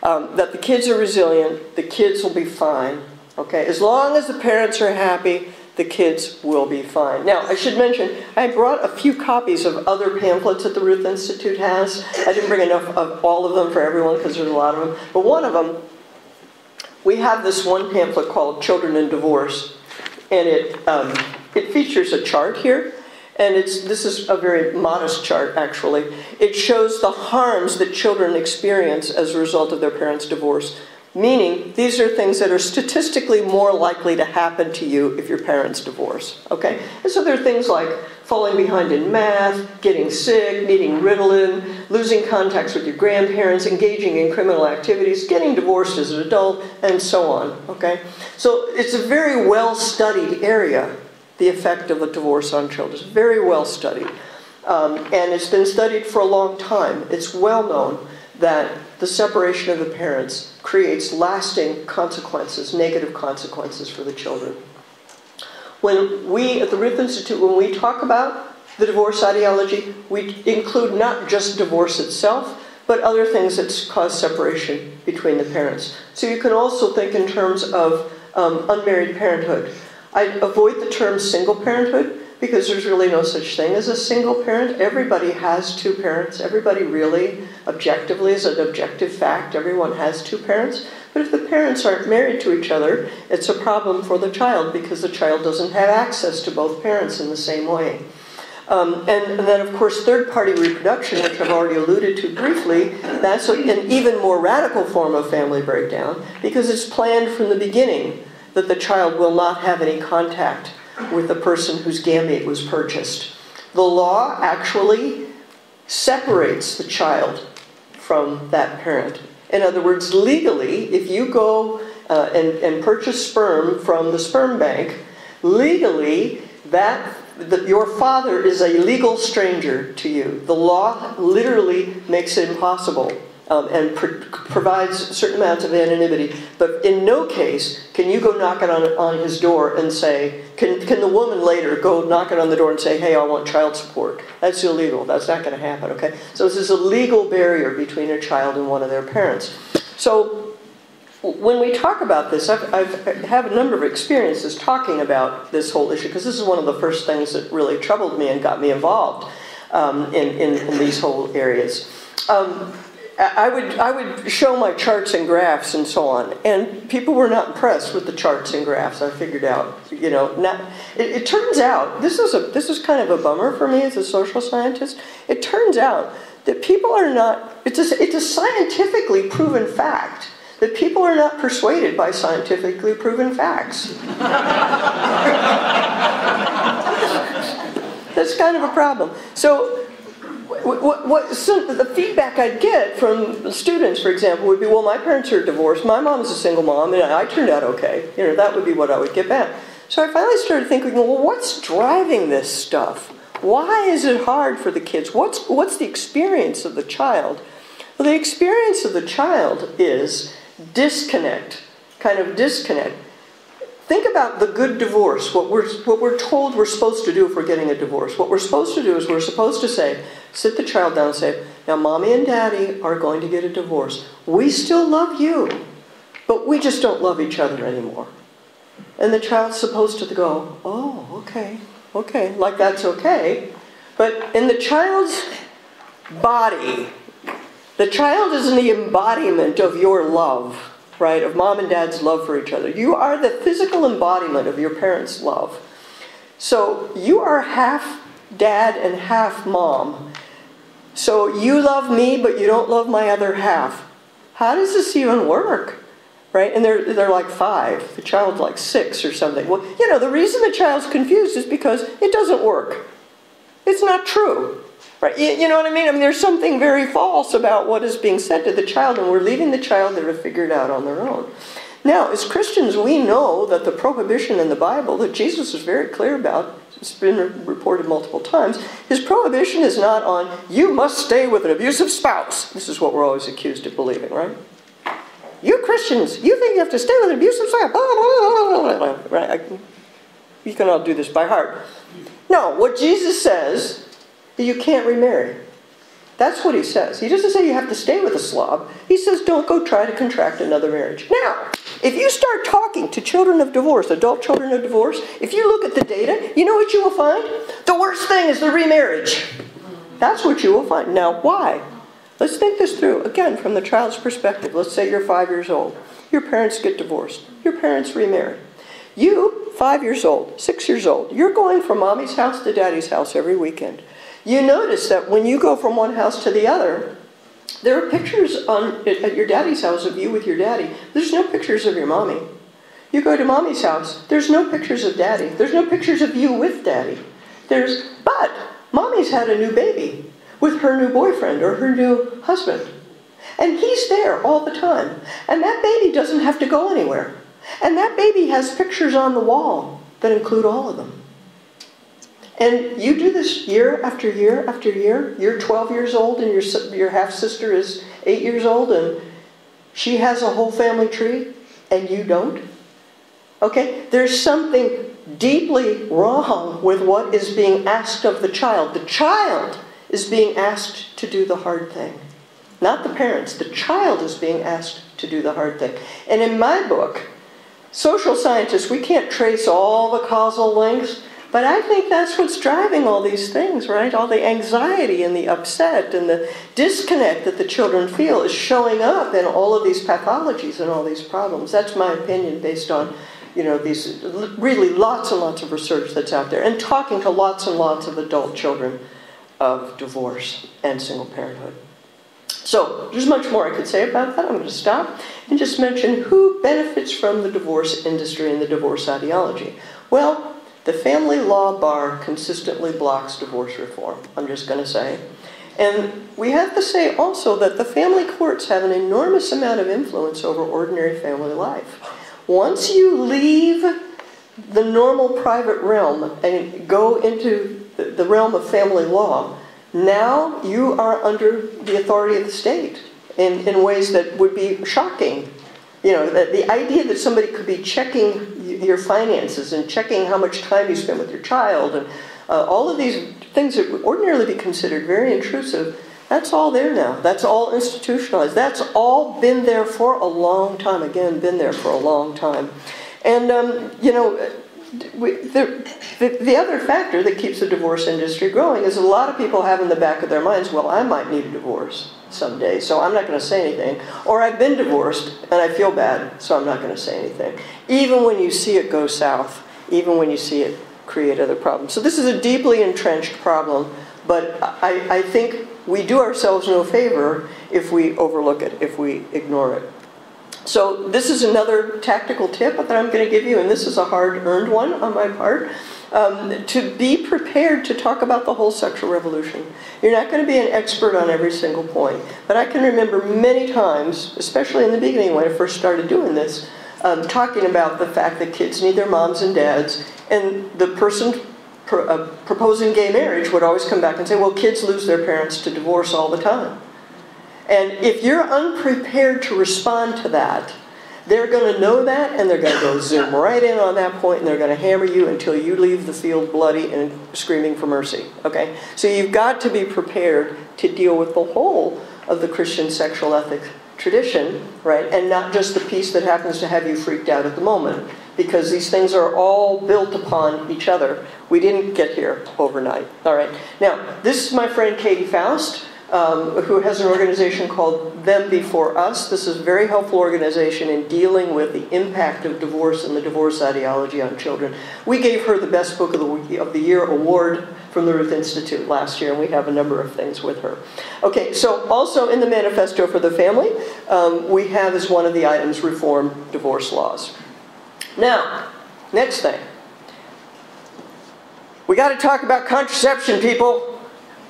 um, that the kids are resilient, the kids will be fine. Okay, as long as the parents are happy, the kids will be fine. Now, I should mention, I brought a few copies of other pamphlets that the Ruth Institute has. I didn't bring enough of all of them for everyone because there's a lot of them. But one of them, we have this one pamphlet called Children in Divorce, and it, um, it features a chart here and it's, this is a very modest chart, actually. It shows the harms that children experience as a result of their parents' divorce. Meaning, these are things that are statistically more likely to happen to you if your parents divorce. Okay? And so there are things like falling behind in math, getting sick, needing Ritalin, losing contacts with your grandparents, engaging in criminal activities, getting divorced as an adult, and so on. Okay? So it's a very well studied area the effect of a divorce on children. It's very well studied. Um, and it's been studied for a long time. It's well known that the separation of the parents creates lasting consequences, negative consequences for the children. When we at the Ruth Institute, when we talk about the divorce ideology, we include not just divorce itself, but other things that cause separation between the parents. So you can also think in terms of um, unmarried parenthood. I avoid the term single parenthood because there's really no such thing as a single parent. Everybody has two parents. Everybody really, objectively, is an objective fact. Everyone has two parents. But if the parents aren't married to each other, it's a problem for the child because the child doesn't have access to both parents in the same way. Um, and, then, of course, third party reproduction, which I've already alluded to briefly, that's an even more radical form of family breakdown because it's planned from the beginning that the child will not have any contact with the person whose gamete was purchased. The law actually separates the child from that parent. In other words, legally, if you go uh, and, and purchase sperm from the sperm bank, legally, that the, your father is a legal stranger to you. The law literally makes it impossible um, and pr- provides certain amounts of anonymity. But in no case can you go knocking on, on his door and say, can, can the woman later go knocking on the door and say, hey, I want child support? That's illegal. That's not going to happen, okay? So this is a legal barrier between a child and one of their parents. So when we talk about this, I've, I've have a number of experiences talking about this whole issue because this is one of the first things that really troubled me and got me involved um, in, in, in, these whole areas. Um, I would, I would show my charts and graphs and so on, and people were not impressed with the charts and graphs. I figured out, you know, not, it, it turns out this is a this is kind of a bummer for me as a social scientist. It turns out that people are not. It's a, it's a scientifically proven fact that people are not persuaded by scientifically proven facts. That's kind of a problem. So what, what, the feedback I'd get from students, for example, would be, well, my parents are divorced, my mom is a single mom, and I turned out okay. You know, that would be what I would get back. So I finally started thinking, well, what's driving this stuff? Why is it hard for the kids? What's, what's the experience of the child? Well, the experience of the child is disconnect, kind of disconnect. Think about the good divorce, what we're, what we're told we're supposed to do if we're getting a divorce. What we're supposed to do is we're supposed to say, sit the child down and say, now mommy and daddy are going to get a divorce. We still love you, but we just don't love each other anymore. And the child's supposed to go, oh, okay, okay, like that's okay. But in the child's body, the child is in the embodiment of your love right, of mom and dad's love for each other. You are the physical embodiment of your parents' love. So you are half dad and half mom. So you love me, but you don't love my other half. How does this even work? Right? And they're, they're like five. The child's like six or something. Well, you know, the reason the child's confused is because it doesn't work. It's not true. Right? You, know what I mean? I mean, there's something very false about what is being said to the child, and we're leaving the child there to figure it out on their own. Now, as Christians, we know that the prohibition in the Bible that Jesus is very clear about, it's been re- reported multiple times, his prohibition is not on, you must stay with an abusive spouse. This is what we're always accused of believing, right? You Christians, you think you have to stay with an abusive spouse. Blah, blah, blah, right? I, you can all do this by heart. No, what Jesus says you can't remarry. That's what he says. He doesn't say you have to stay with a slob. He says don't go try to contract another marriage. Now, if you start talking to children of divorce, adult children of divorce, if you look at the data, you know what you will find? The worst thing is the remarriage. That's what you will find. Now, why? Let's think this through. Again, from the child's perspective, let's say you're five years old. Your parents get divorced. Your parents remarry. You, five years old, six years old, you're going from mommy's house to daddy's house every weekend. You notice that when you go from one house to the other, there are pictures on, at your daddy's house of you with your daddy. There's no pictures of your mommy. You go to mommy's house, there's no pictures of daddy. There's no pictures of you with daddy. There's, but mommy's had a new baby with her new boyfriend or her new husband. And he's there all the time. And that baby doesn't have to go anywhere. And that baby has pictures on the wall that include all of them. And you do this year after year after year. You're 12 years old and your, your half sister is 8 years old and she has a whole family tree and you don't. Okay? There's something deeply wrong with what is being asked of the child. The child is being asked to do the hard thing. Not the parents. The child is being asked to do the hard thing. And in my book, Social Scientists, we can't trace all the causal links, but I think that's what's driving all these things, right? All the anxiety and the upset and the disconnect that the children feel is showing up in all of these pathologies and all these problems. That's my opinion based on, you know, these really lots and lots of research that's out there and talking to lots and lots of adult children of divorce and single parenthood. So, there's much more I could say about that. I'm going to stop and just mention who benefits from the divorce industry and the divorce ideology. Well, the family law bar consistently blocks divorce reform, I'm just going to say. And we have to say also that the family courts have an enormous amount of influence over ordinary family life. Once you leave the normal private realm and go into the realm of family law, now you are under the authority of the state in, in ways that would be shocking. You know, the, the idea that somebody could be checking your finances and checking how much time you spend with your child and uh, all of these things that would ordinarily be considered very intrusive, that's all there now. That's all institutionalized. That's all been there for a long time. Again, been there for a long time. And, um, you know, we, the, the, the, other factor that keeps the divorce industry growing is a lot of people have in the back of their minds, well, I might need a divorce someday, so I'm not going to say anything. Or I've been divorced and I feel bad, so I'm not going to say anything. Even when you see it go south, even when you see it create other problems. So this is a deeply entrenched problem, but I, I think we do ourselves no favor if we overlook it, if we ignore it. So this is another tactical tip that I'm going to give you, and this is a hard-earned one on my part. Um, to be prepared to talk about the whole sexual revolution. You're not going to be an expert on every single point, but I can remember many times, especially in the beginning when I first started doing this, um, talking about the fact that kids need their moms and dads, and the person uh, proposing gay marriage would always come back and say, well, kids lose their parents to divorce all the time. And if you're unprepared to respond to that, they're going to know that and they're going to go zoom right in on that point and they're going to hammer you until you leave the field bloody and screaming for mercy. Okay? So you've got to be prepared to deal with the whole of the Christian sexual ethics tradition, right? And not just the piece that happens to have you freaked out at the moment. Because these things are all built upon each other. We didn't get here overnight. All right. Now, this is my friend Katie Faust um, who has an organization called Them Before Us. This is a very helpful organization in dealing with the impact of divorce and the divorce ideology on children. We gave her the Best Book of the, of the Year award from the Ruth Institute last year, and we have a number of things with her. Okay, so also in the Manifesto for the Family, um, we have as one of the items reform divorce laws. Now, next thing. We got to talk about contraception, people.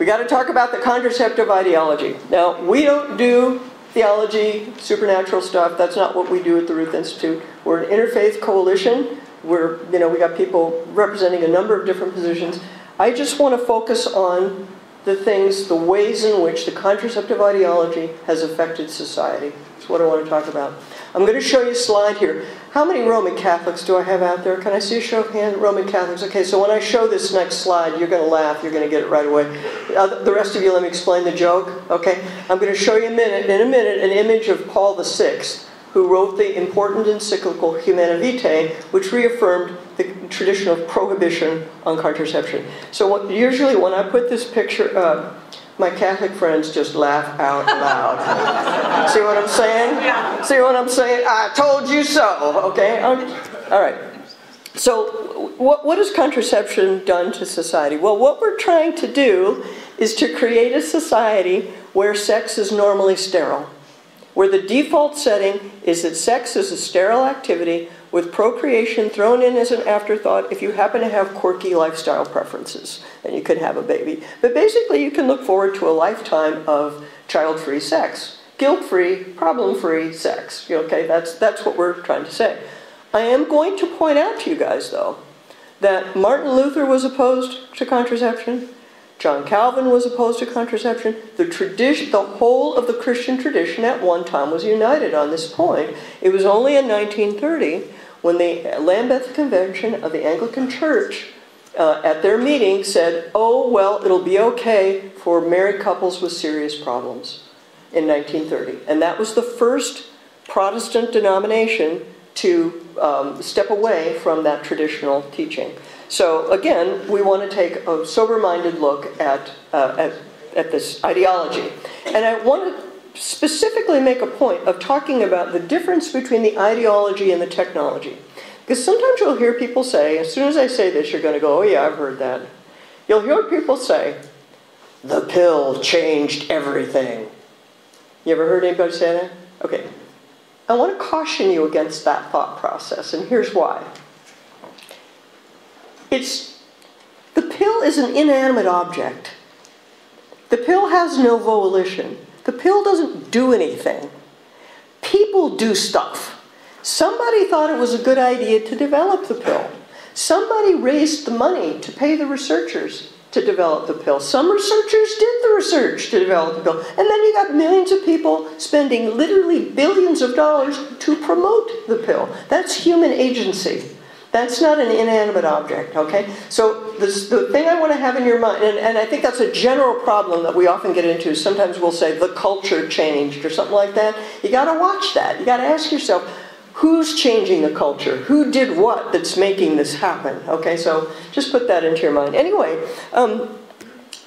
We got to talk about the contraceptive ideology. Now, we don't do theology, supernatural stuff. That's not what we do at the Ruth Institute. We're an interfaith coalition. We're, you know, we got people representing a number of different positions. I just want to focus on the things, the ways in which the contraceptive ideology has affected society. That's what I want to talk about. I'm going to show you a slide here. How many Roman Catholics do I have out there? Can I see a show of hands? Roman Catholics. Okay, so when I show this next slide, you're going to laugh. You're going to get it right away. Uh, the rest of you, let me explain the joke. Okay, I'm going to show you a minute, in a minute an image of Paul VI, who wrote the important encyclical Humanae Vitae, which reaffirmed the tradition of prohibition on contraception. So what, usually when I put this picture, uh, my Catholic friends just laugh out loud. See what I'm saying? Yeah. See what I'm saying? I told you so. Okay? All right. So, what, what has contraception done to society? Well, what we're trying to do is to create a society where sex is normally sterile, where the default setting is that sex is a sterile activity with procreation thrown in as an afterthought if you happen to have quirky lifestyle preferences, then you could have a baby. But basically, you can look forward to a lifetime of child-free sex. Guilt-free, problem-free sex. Okay, that's, that's what we're trying to say. I am going to point out to you guys, though, that Martin Luther was opposed to contraception. John Calvin was opposed to contraception. The tradition, the whole of the Christian tradition at one time was united on this point. It was only in 1930 when the Lambeth Convention of the Anglican Church uh, at their meeting said, oh, well, it'll be okay for married couples with serious problems in 1930. And that was the first Protestant denomination to um, step away from that traditional teaching. So again, we want to take a sober-minded look at, uh, at, at this ideology. And I want to specifically make a point of talking about the difference between the ideology and the technology. Because sometimes you'll hear people say, as soon as I say this, you're going to go, oh yeah, I've heard that. You'll hear people say, the pill changed everything. You ever heard anybody say that? Okay. I want to caution you against that thought process, and here's why. It's, the pill is an inanimate object. The pill has no volition. The pill doesn't do anything. People do stuff. Somebody thought it was a good idea to develop the pill. Somebody raised the money to pay the researchers. to develop the pill. Some researchers did the research to develop the pill. And then you got millions of people spending literally billions of dollars to promote the pill. That's human agency. That's not an inanimate object, okay? So this, the thing I want to have in your mind, and, and I think that's a general problem that we often get into. Sometimes we'll say the culture changed or something like that. You got to watch that. You got to ask yourself, who's changing the culture? Who did what that's making this happen? Okay, so just put that into your mind. Anyway, um,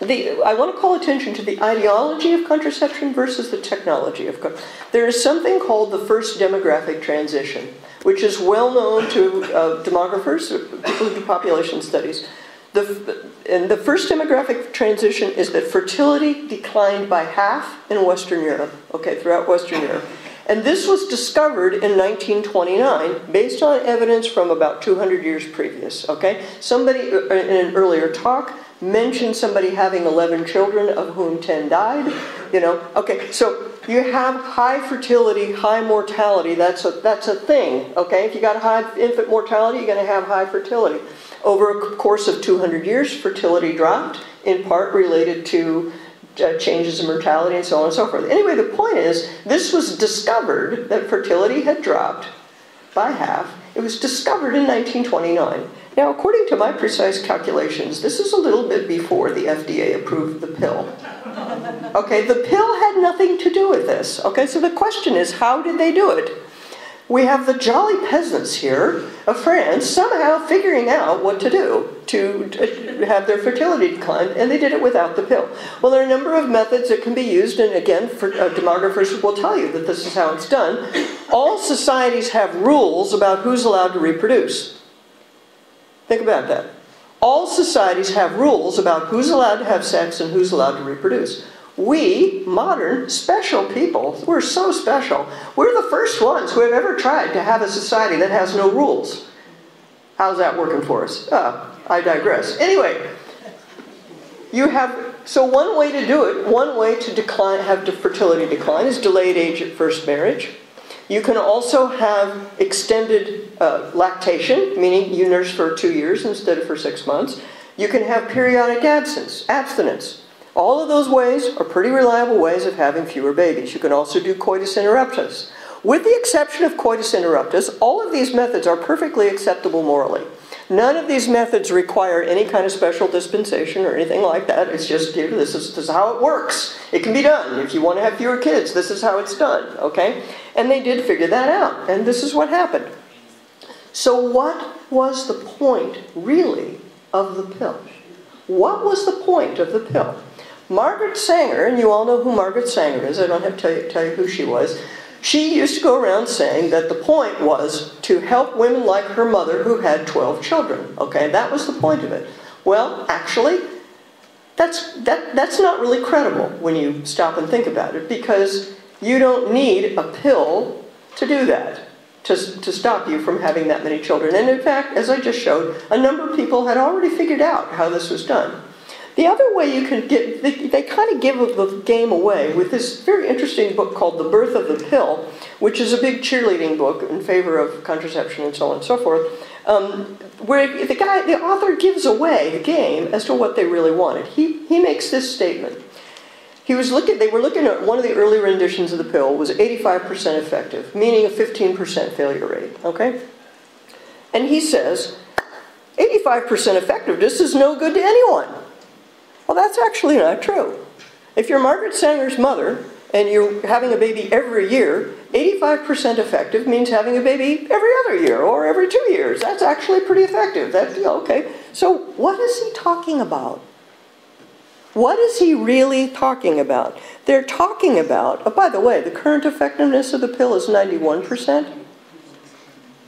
the, I want to call attention to the ideology of contraception versus the technology of contraception. There is something called the first demographic transition which is well known to uh, demographers, people who do population studies. The, and the first demographic transition is that fertility declined by half in Western Europe, okay, throughout Western Europe. And this was discovered in 1929 based on evidence from about 200 years previous, okay? Somebody uh, in an earlier talk mentioned somebody having 11 children, of whom 10 died, you know? Okay, so you have high fertility, high mortality. That's a, that's a thing, okay? If you got high infant mortality, you're going to have high fertility. Over a course of 200 years, fertility dropped, in part related to uh, changes in mortality and so on and so forth. Anyway, the point is, this was discovered that fertility had dropped by half. It was discovered in 1929. Now, according to my precise calculations, this is a little bit before the FDA approved the pill. Okay, the pill had nothing to do with this. Okay, so the question is, how did they do it? We have the jolly peasants here of France somehow figuring out what to do to have their fertility decline, and they did it without the pill. Well, there are a number of methods that can be used, and again, for, uh, demographers will tell you that this is how it's done. All societies have rules about who's allowed to reproduce. Think about that. All societies have rules about who's allowed to have sex and who's allowed to reproduce. We, modern, special people, we're so special. We're the first ones who have ever tried to have a society that has no rules. How's that working for us? Uh, I digress. Anyway, you have, so one way to do it, one way to decline, have fertility decline is delayed age at first marriage. You can also have extended uh, lactation, meaning you nurse for two years instead of for six months. You can have periodic absence, abstinence. All of those ways are pretty reliable ways of having fewer babies. You can also do coitus interruptus. With the exception of coitus interruptus, all of these methods are perfectly acceptable morally. None of these methods require any kind of special dispensation or anything like that. It's just, you know, this, is, this is how it works. It can be done. If you want to have fewer kids, this is how it's done, okay? And they did figure that out, and this is what happened. So what was the point, really, of the pill? What was the point of the pill? Margaret Sanger, and you all know who Margaret Sanger is, I don't have to tell you, tell you who she was, she used to go around saying that the point was to help women like her mother who had 12 children. Okay, that was the point of it. Well, actually, that's, that, that's not really credible when you stop and think about it because you don't need a pill to do that, to, to stop you from having that many children. And in fact, as I just showed, a number of people had already figured out how this was done. The other way you can get, they, they kind of give the game away with this very interesting book called The Birth of the Pill, which is a big cheerleading book in favor of contraception and so on and so forth, um, where the guy, the author gives away the game as to what they really wanted. He, he makes this statement. He was looking, they were looking at one of the early renditions of the pill was 85% effective, meaning a 15% failure rate, okay? And he says, 85% effectiveness is no good to anyone. Well, that's actually not true. If you're Margaret Sanger's mother and you're having a baby every year, 85% effective means having a baby every other year or every two years. That's actually pretty effective. That's okay. So what is he talking about? What is he really talking about? They're talking about, oh, by the way, the current effectiveness of the pill is 91%.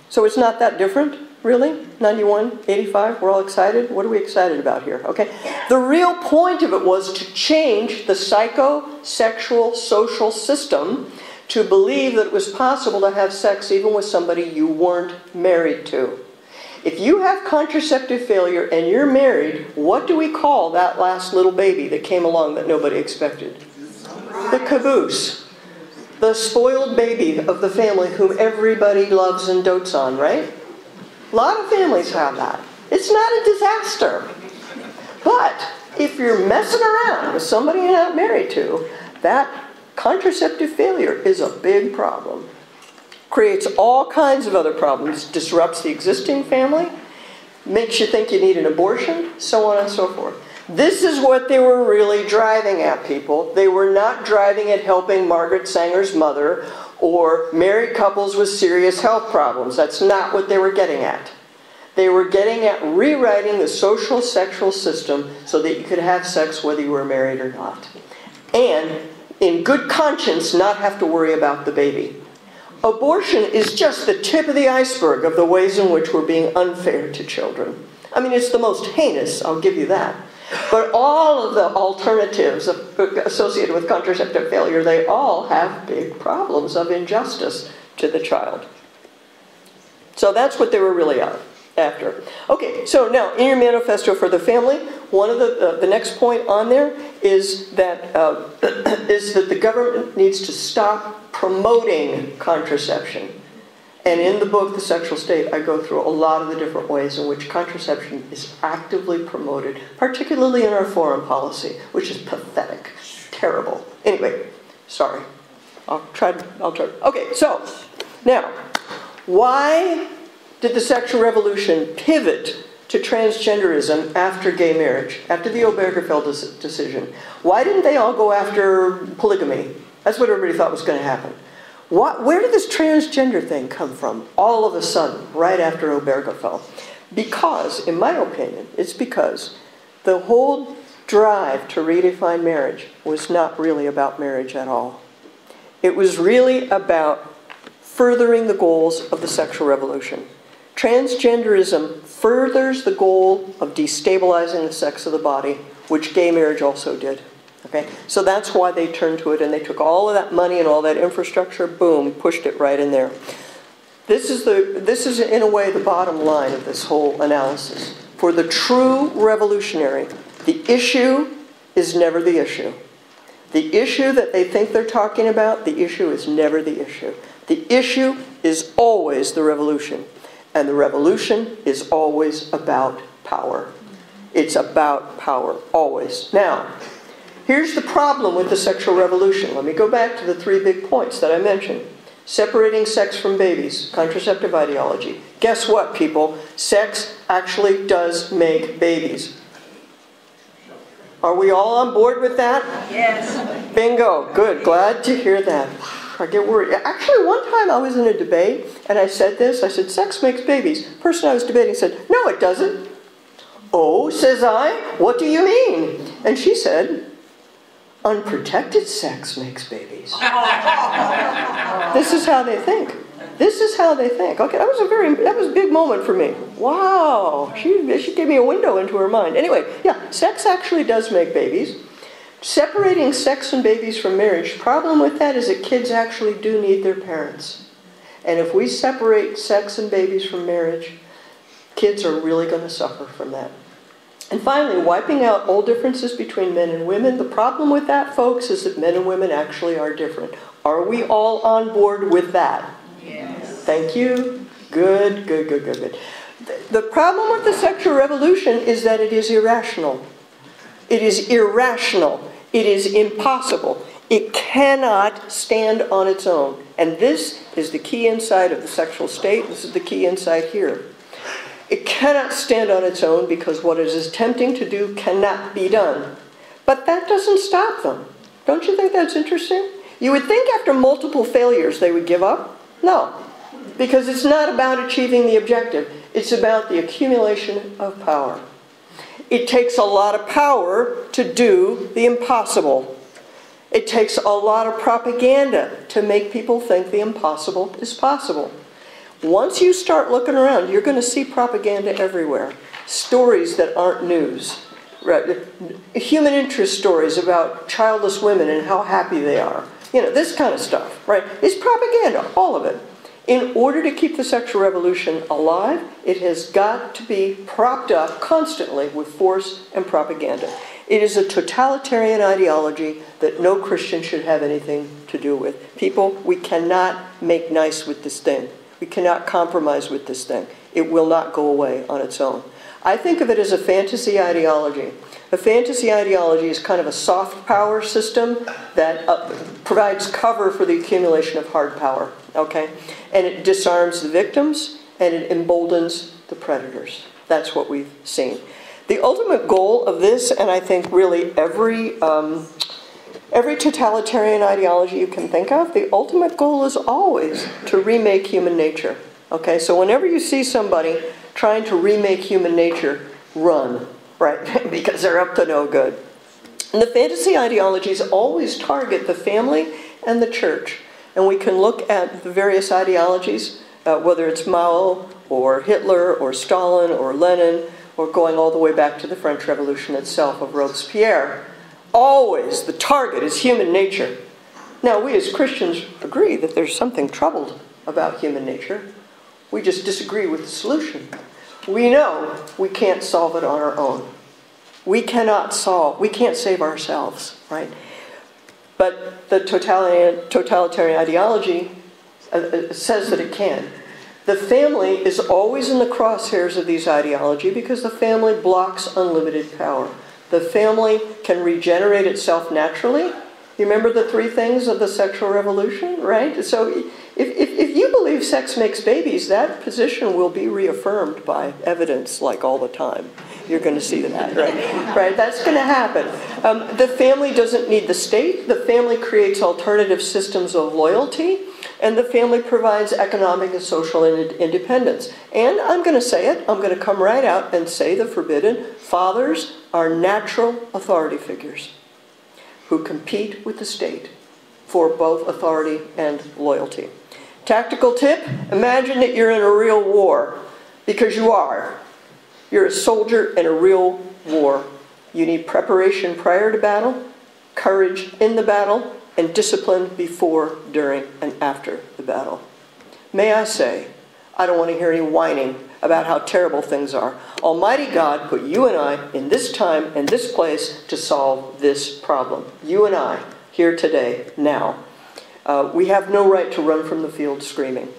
So it's not that different. Really? 91, 85, we're all excited? What are we excited about here? Okay. The real point of it was to change the psychosexual social system to believe that it was possible to have sex even with somebody you weren't married to. If you have contraceptive failure and you're married, what do we call that last little baby that came along that nobody expected? The caboose. The spoiled baby of the family whom everybody loves and dotes on, right? A lot of families have that. It's not a disaster. But If you're messing around with somebody you're not married to, that contraceptive failure is a big problem. Creates all kinds of other problems, disrupts the existing family, makes you think you need an abortion, so on and so forth. This is what they were really driving at, people. They were not driving at helping Margaret Sanger's mother or married couples with serious health problems. That's not what they were getting at. They were getting at rewriting the social sexual system so that you could have sex whether you were married or not. And in good conscience, not have to worry about the baby. Abortion is just the tip of the iceberg of the ways in which we're being unfair to children. I mean, it's the most heinous, I'll give you that. But all of the alternatives associated with contraceptive failure, they all have big problems of injustice to the child. So that's what they were really after. Okay, so now in your manifesto for the family, one of the uh, the next point on there is that uh, is that the government needs to stop promoting contraception. And in the book, The Sexual State, I go through a lot of the different ways in which contraception is actively promoted, particularly in our foreign policy, which is pathetic, terrible. Anyway, sorry. I'll try. I'll try. Okay, so now, why did the sexual revolution pivot to transgenderism after gay marriage, after the Obergefell decision? Why didn't they all go after polygamy? That's what everybody thought was going to happen. What, where did this transgender thing come from all of a sudden, right after Obergefell? Because, in my opinion, it's because the whole drive to redefine marriage was not really about marriage at all. It was really about furthering the goals of the sexual revolution. Transgenderism furthers the goal of destabilizing the sex of the body, which gay marriage also did. Okay? So that's why they turned to it and they took all of that money and all that infrastructure, boom, pushed it right in there. This is, the, this is in a way the bottom line of this whole analysis. For the true revolutionary, the issue is never the issue. The issue that they think they're talking about, the issue is never the issue. The issue is always the revolution. And the revolution is always about power. It's about power, always. Now, Here's the problem with the sexual revolution. Let me go back to the three big points that I mentioned. Separating sex from babies, contraceptive ideology. Guess what, people? Sex actually does make babies. Are we all on board with that? Yes. Bingo. Good. Glad to hear that. I get worried. Actually, one time I was in a debate and I said this. I said, sex makes babies. The person I was debating said, no, it doesn't. Oh, says I, what do you mean? And she said, unprotected sex makes babies. this is how they think. This is how they think. Okay, that was a very that was a big moment for me. Wow, she she gave me a window into her mind. Anyway, yeah, sex actually does make babies. Separating sex and babies from marriage, the problem with that is that kids actually do need their parents. And if we separate sex and babies from marriage, kids are really going to suffer from that. And finally, wiping out all differences between men and women. The problem with that, folks, is that men and women actually are different. Are we all on board with that? Yes. Thank you. Good, good, good, good, good. The problem with the sexual revolution is that it is irrational. It is irrational. It is impossible. It cannot stand on its own. And this is the key insight of the sexual state. This is the key insight here. It cannot stand on its own because what it is attempting to do cannot be done. But that doesn't stop them. Don't you think that's interesting? You would think after multiple failures they would give up. No, because it's not about achieving the objective, it's about the accumulation of power. It takes a lot of power to do the impossible. It takes a lot of propaganda to make people think the impossible is possible. Once you start looking around, you're going to see propaganda everywhere. Stories that aren't news. Right? Human interest stories about childless women and how happy they are. You know, this kind of stuff, right? It's propaganda, all of it. In order to keep the sexual revolution alive, it has got to be propped up constantly with force and propaganda. It is a totalitarian ideology that no Christian should have anything to do with. People, we cannot make nice with this thing. We cannot compromise with this thing. It will not go away on its own. I think of it as a fantasy ideology. A fantasy ideology is kind of a soft power system that uh, provides cover for the accumulation of hard power, okay? And it disarms the victims and it emboldens the predators. That's what we've seen. The ultimate goal of this, and I think really every, um, every totalitarian ideology you can think of, the ultimate goal is always to remake human nature. Okay, so whenever you see somebody trying to remake human nature, run, right? because they're up to no good. And the fantasy ideologies always target the family and the church. And we can look at the various ideologies, uh, whether it's Mao or Hitler or Stalin or Lenin, or going all the way back to the French Revolution itself of Robespierre. Always the target is human nature. Now, we as Christians agree that there's something troubled about human nature. We just disagree with the solution. We know we can't solve it on our own. We cannot solve, we can't save ourselves, right? But the totalitarian, ideology uh, uh, says that it can. The family is always in the crosshairs of these ideology because the family blocks unlimited power. The family can regenerate itself naturally. You remember the three things of the sexual revolution, right? So if, if, if you believe sex makes babies, that position will be reaffirmed by evidence like all the time. You're going to see that, right? Right, that's going to happen. Um, the family doesn't need the state. The family creates alternative systems of loyalty and the family provides economic and social independence. And I'm going to say it, I'm going to come right out and say the forbidden fathers are natural authority figures who compete with the state for both authority and loyalty. Tactical tip imagine that you're in a real war, because you are. You're a soldier in a real war. You need preparation prior to battle, courage in the battle, and discipline before, during, and after the battle. May I say, I don't want to hear any whining about how terrible things are. Almighty God put you and I in this time and this place to solve this problem. You and I, here today, now. Uh, we have no right to run from the field screaming.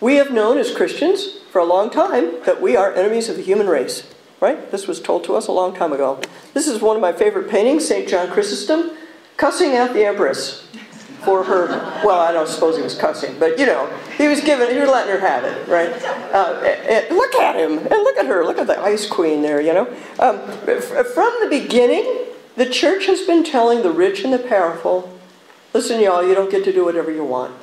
We have known as Christians for a long time that we are enemies of the human race. Right? This was told to us a long time ago. This is one of my favorite paintings, St. John Chrysostom cussing at the Empress for her, well, I don't suppose he was cussing, but you know, he was giving, he was letting her have it, right? Uh, and look at him, and look at her, look at the ice queen there, you know? Um, from the beginning, the church has been telling the rich and the powerful, listen, y'all, you don't get to do whatever you want.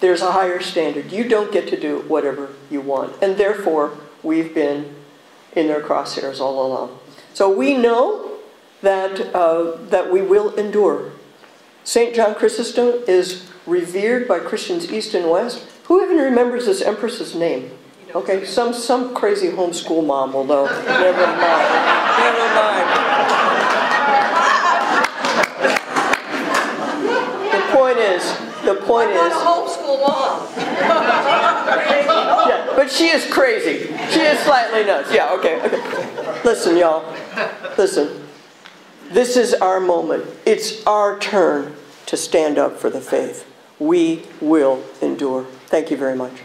There's a higher standard. You don't get to do whatever you want. And therefore, we've been in their crosshairs all along. So we know that, uh, that we will endure. St. John Chrysostom is revered by Christians east and west. Who even remembers this empress's name? Okay, some, some crazy homeschool mom will know. Never mind. Never mind. the point is, the point I'm is. not a homeschool mom. yeah, but she is crazy. She is slightly nuts. Yeah, okay, okay. Listen, y'all. Listen. This is our moment. It's our turn to stand up for the faith. We will endure. Thank you very much.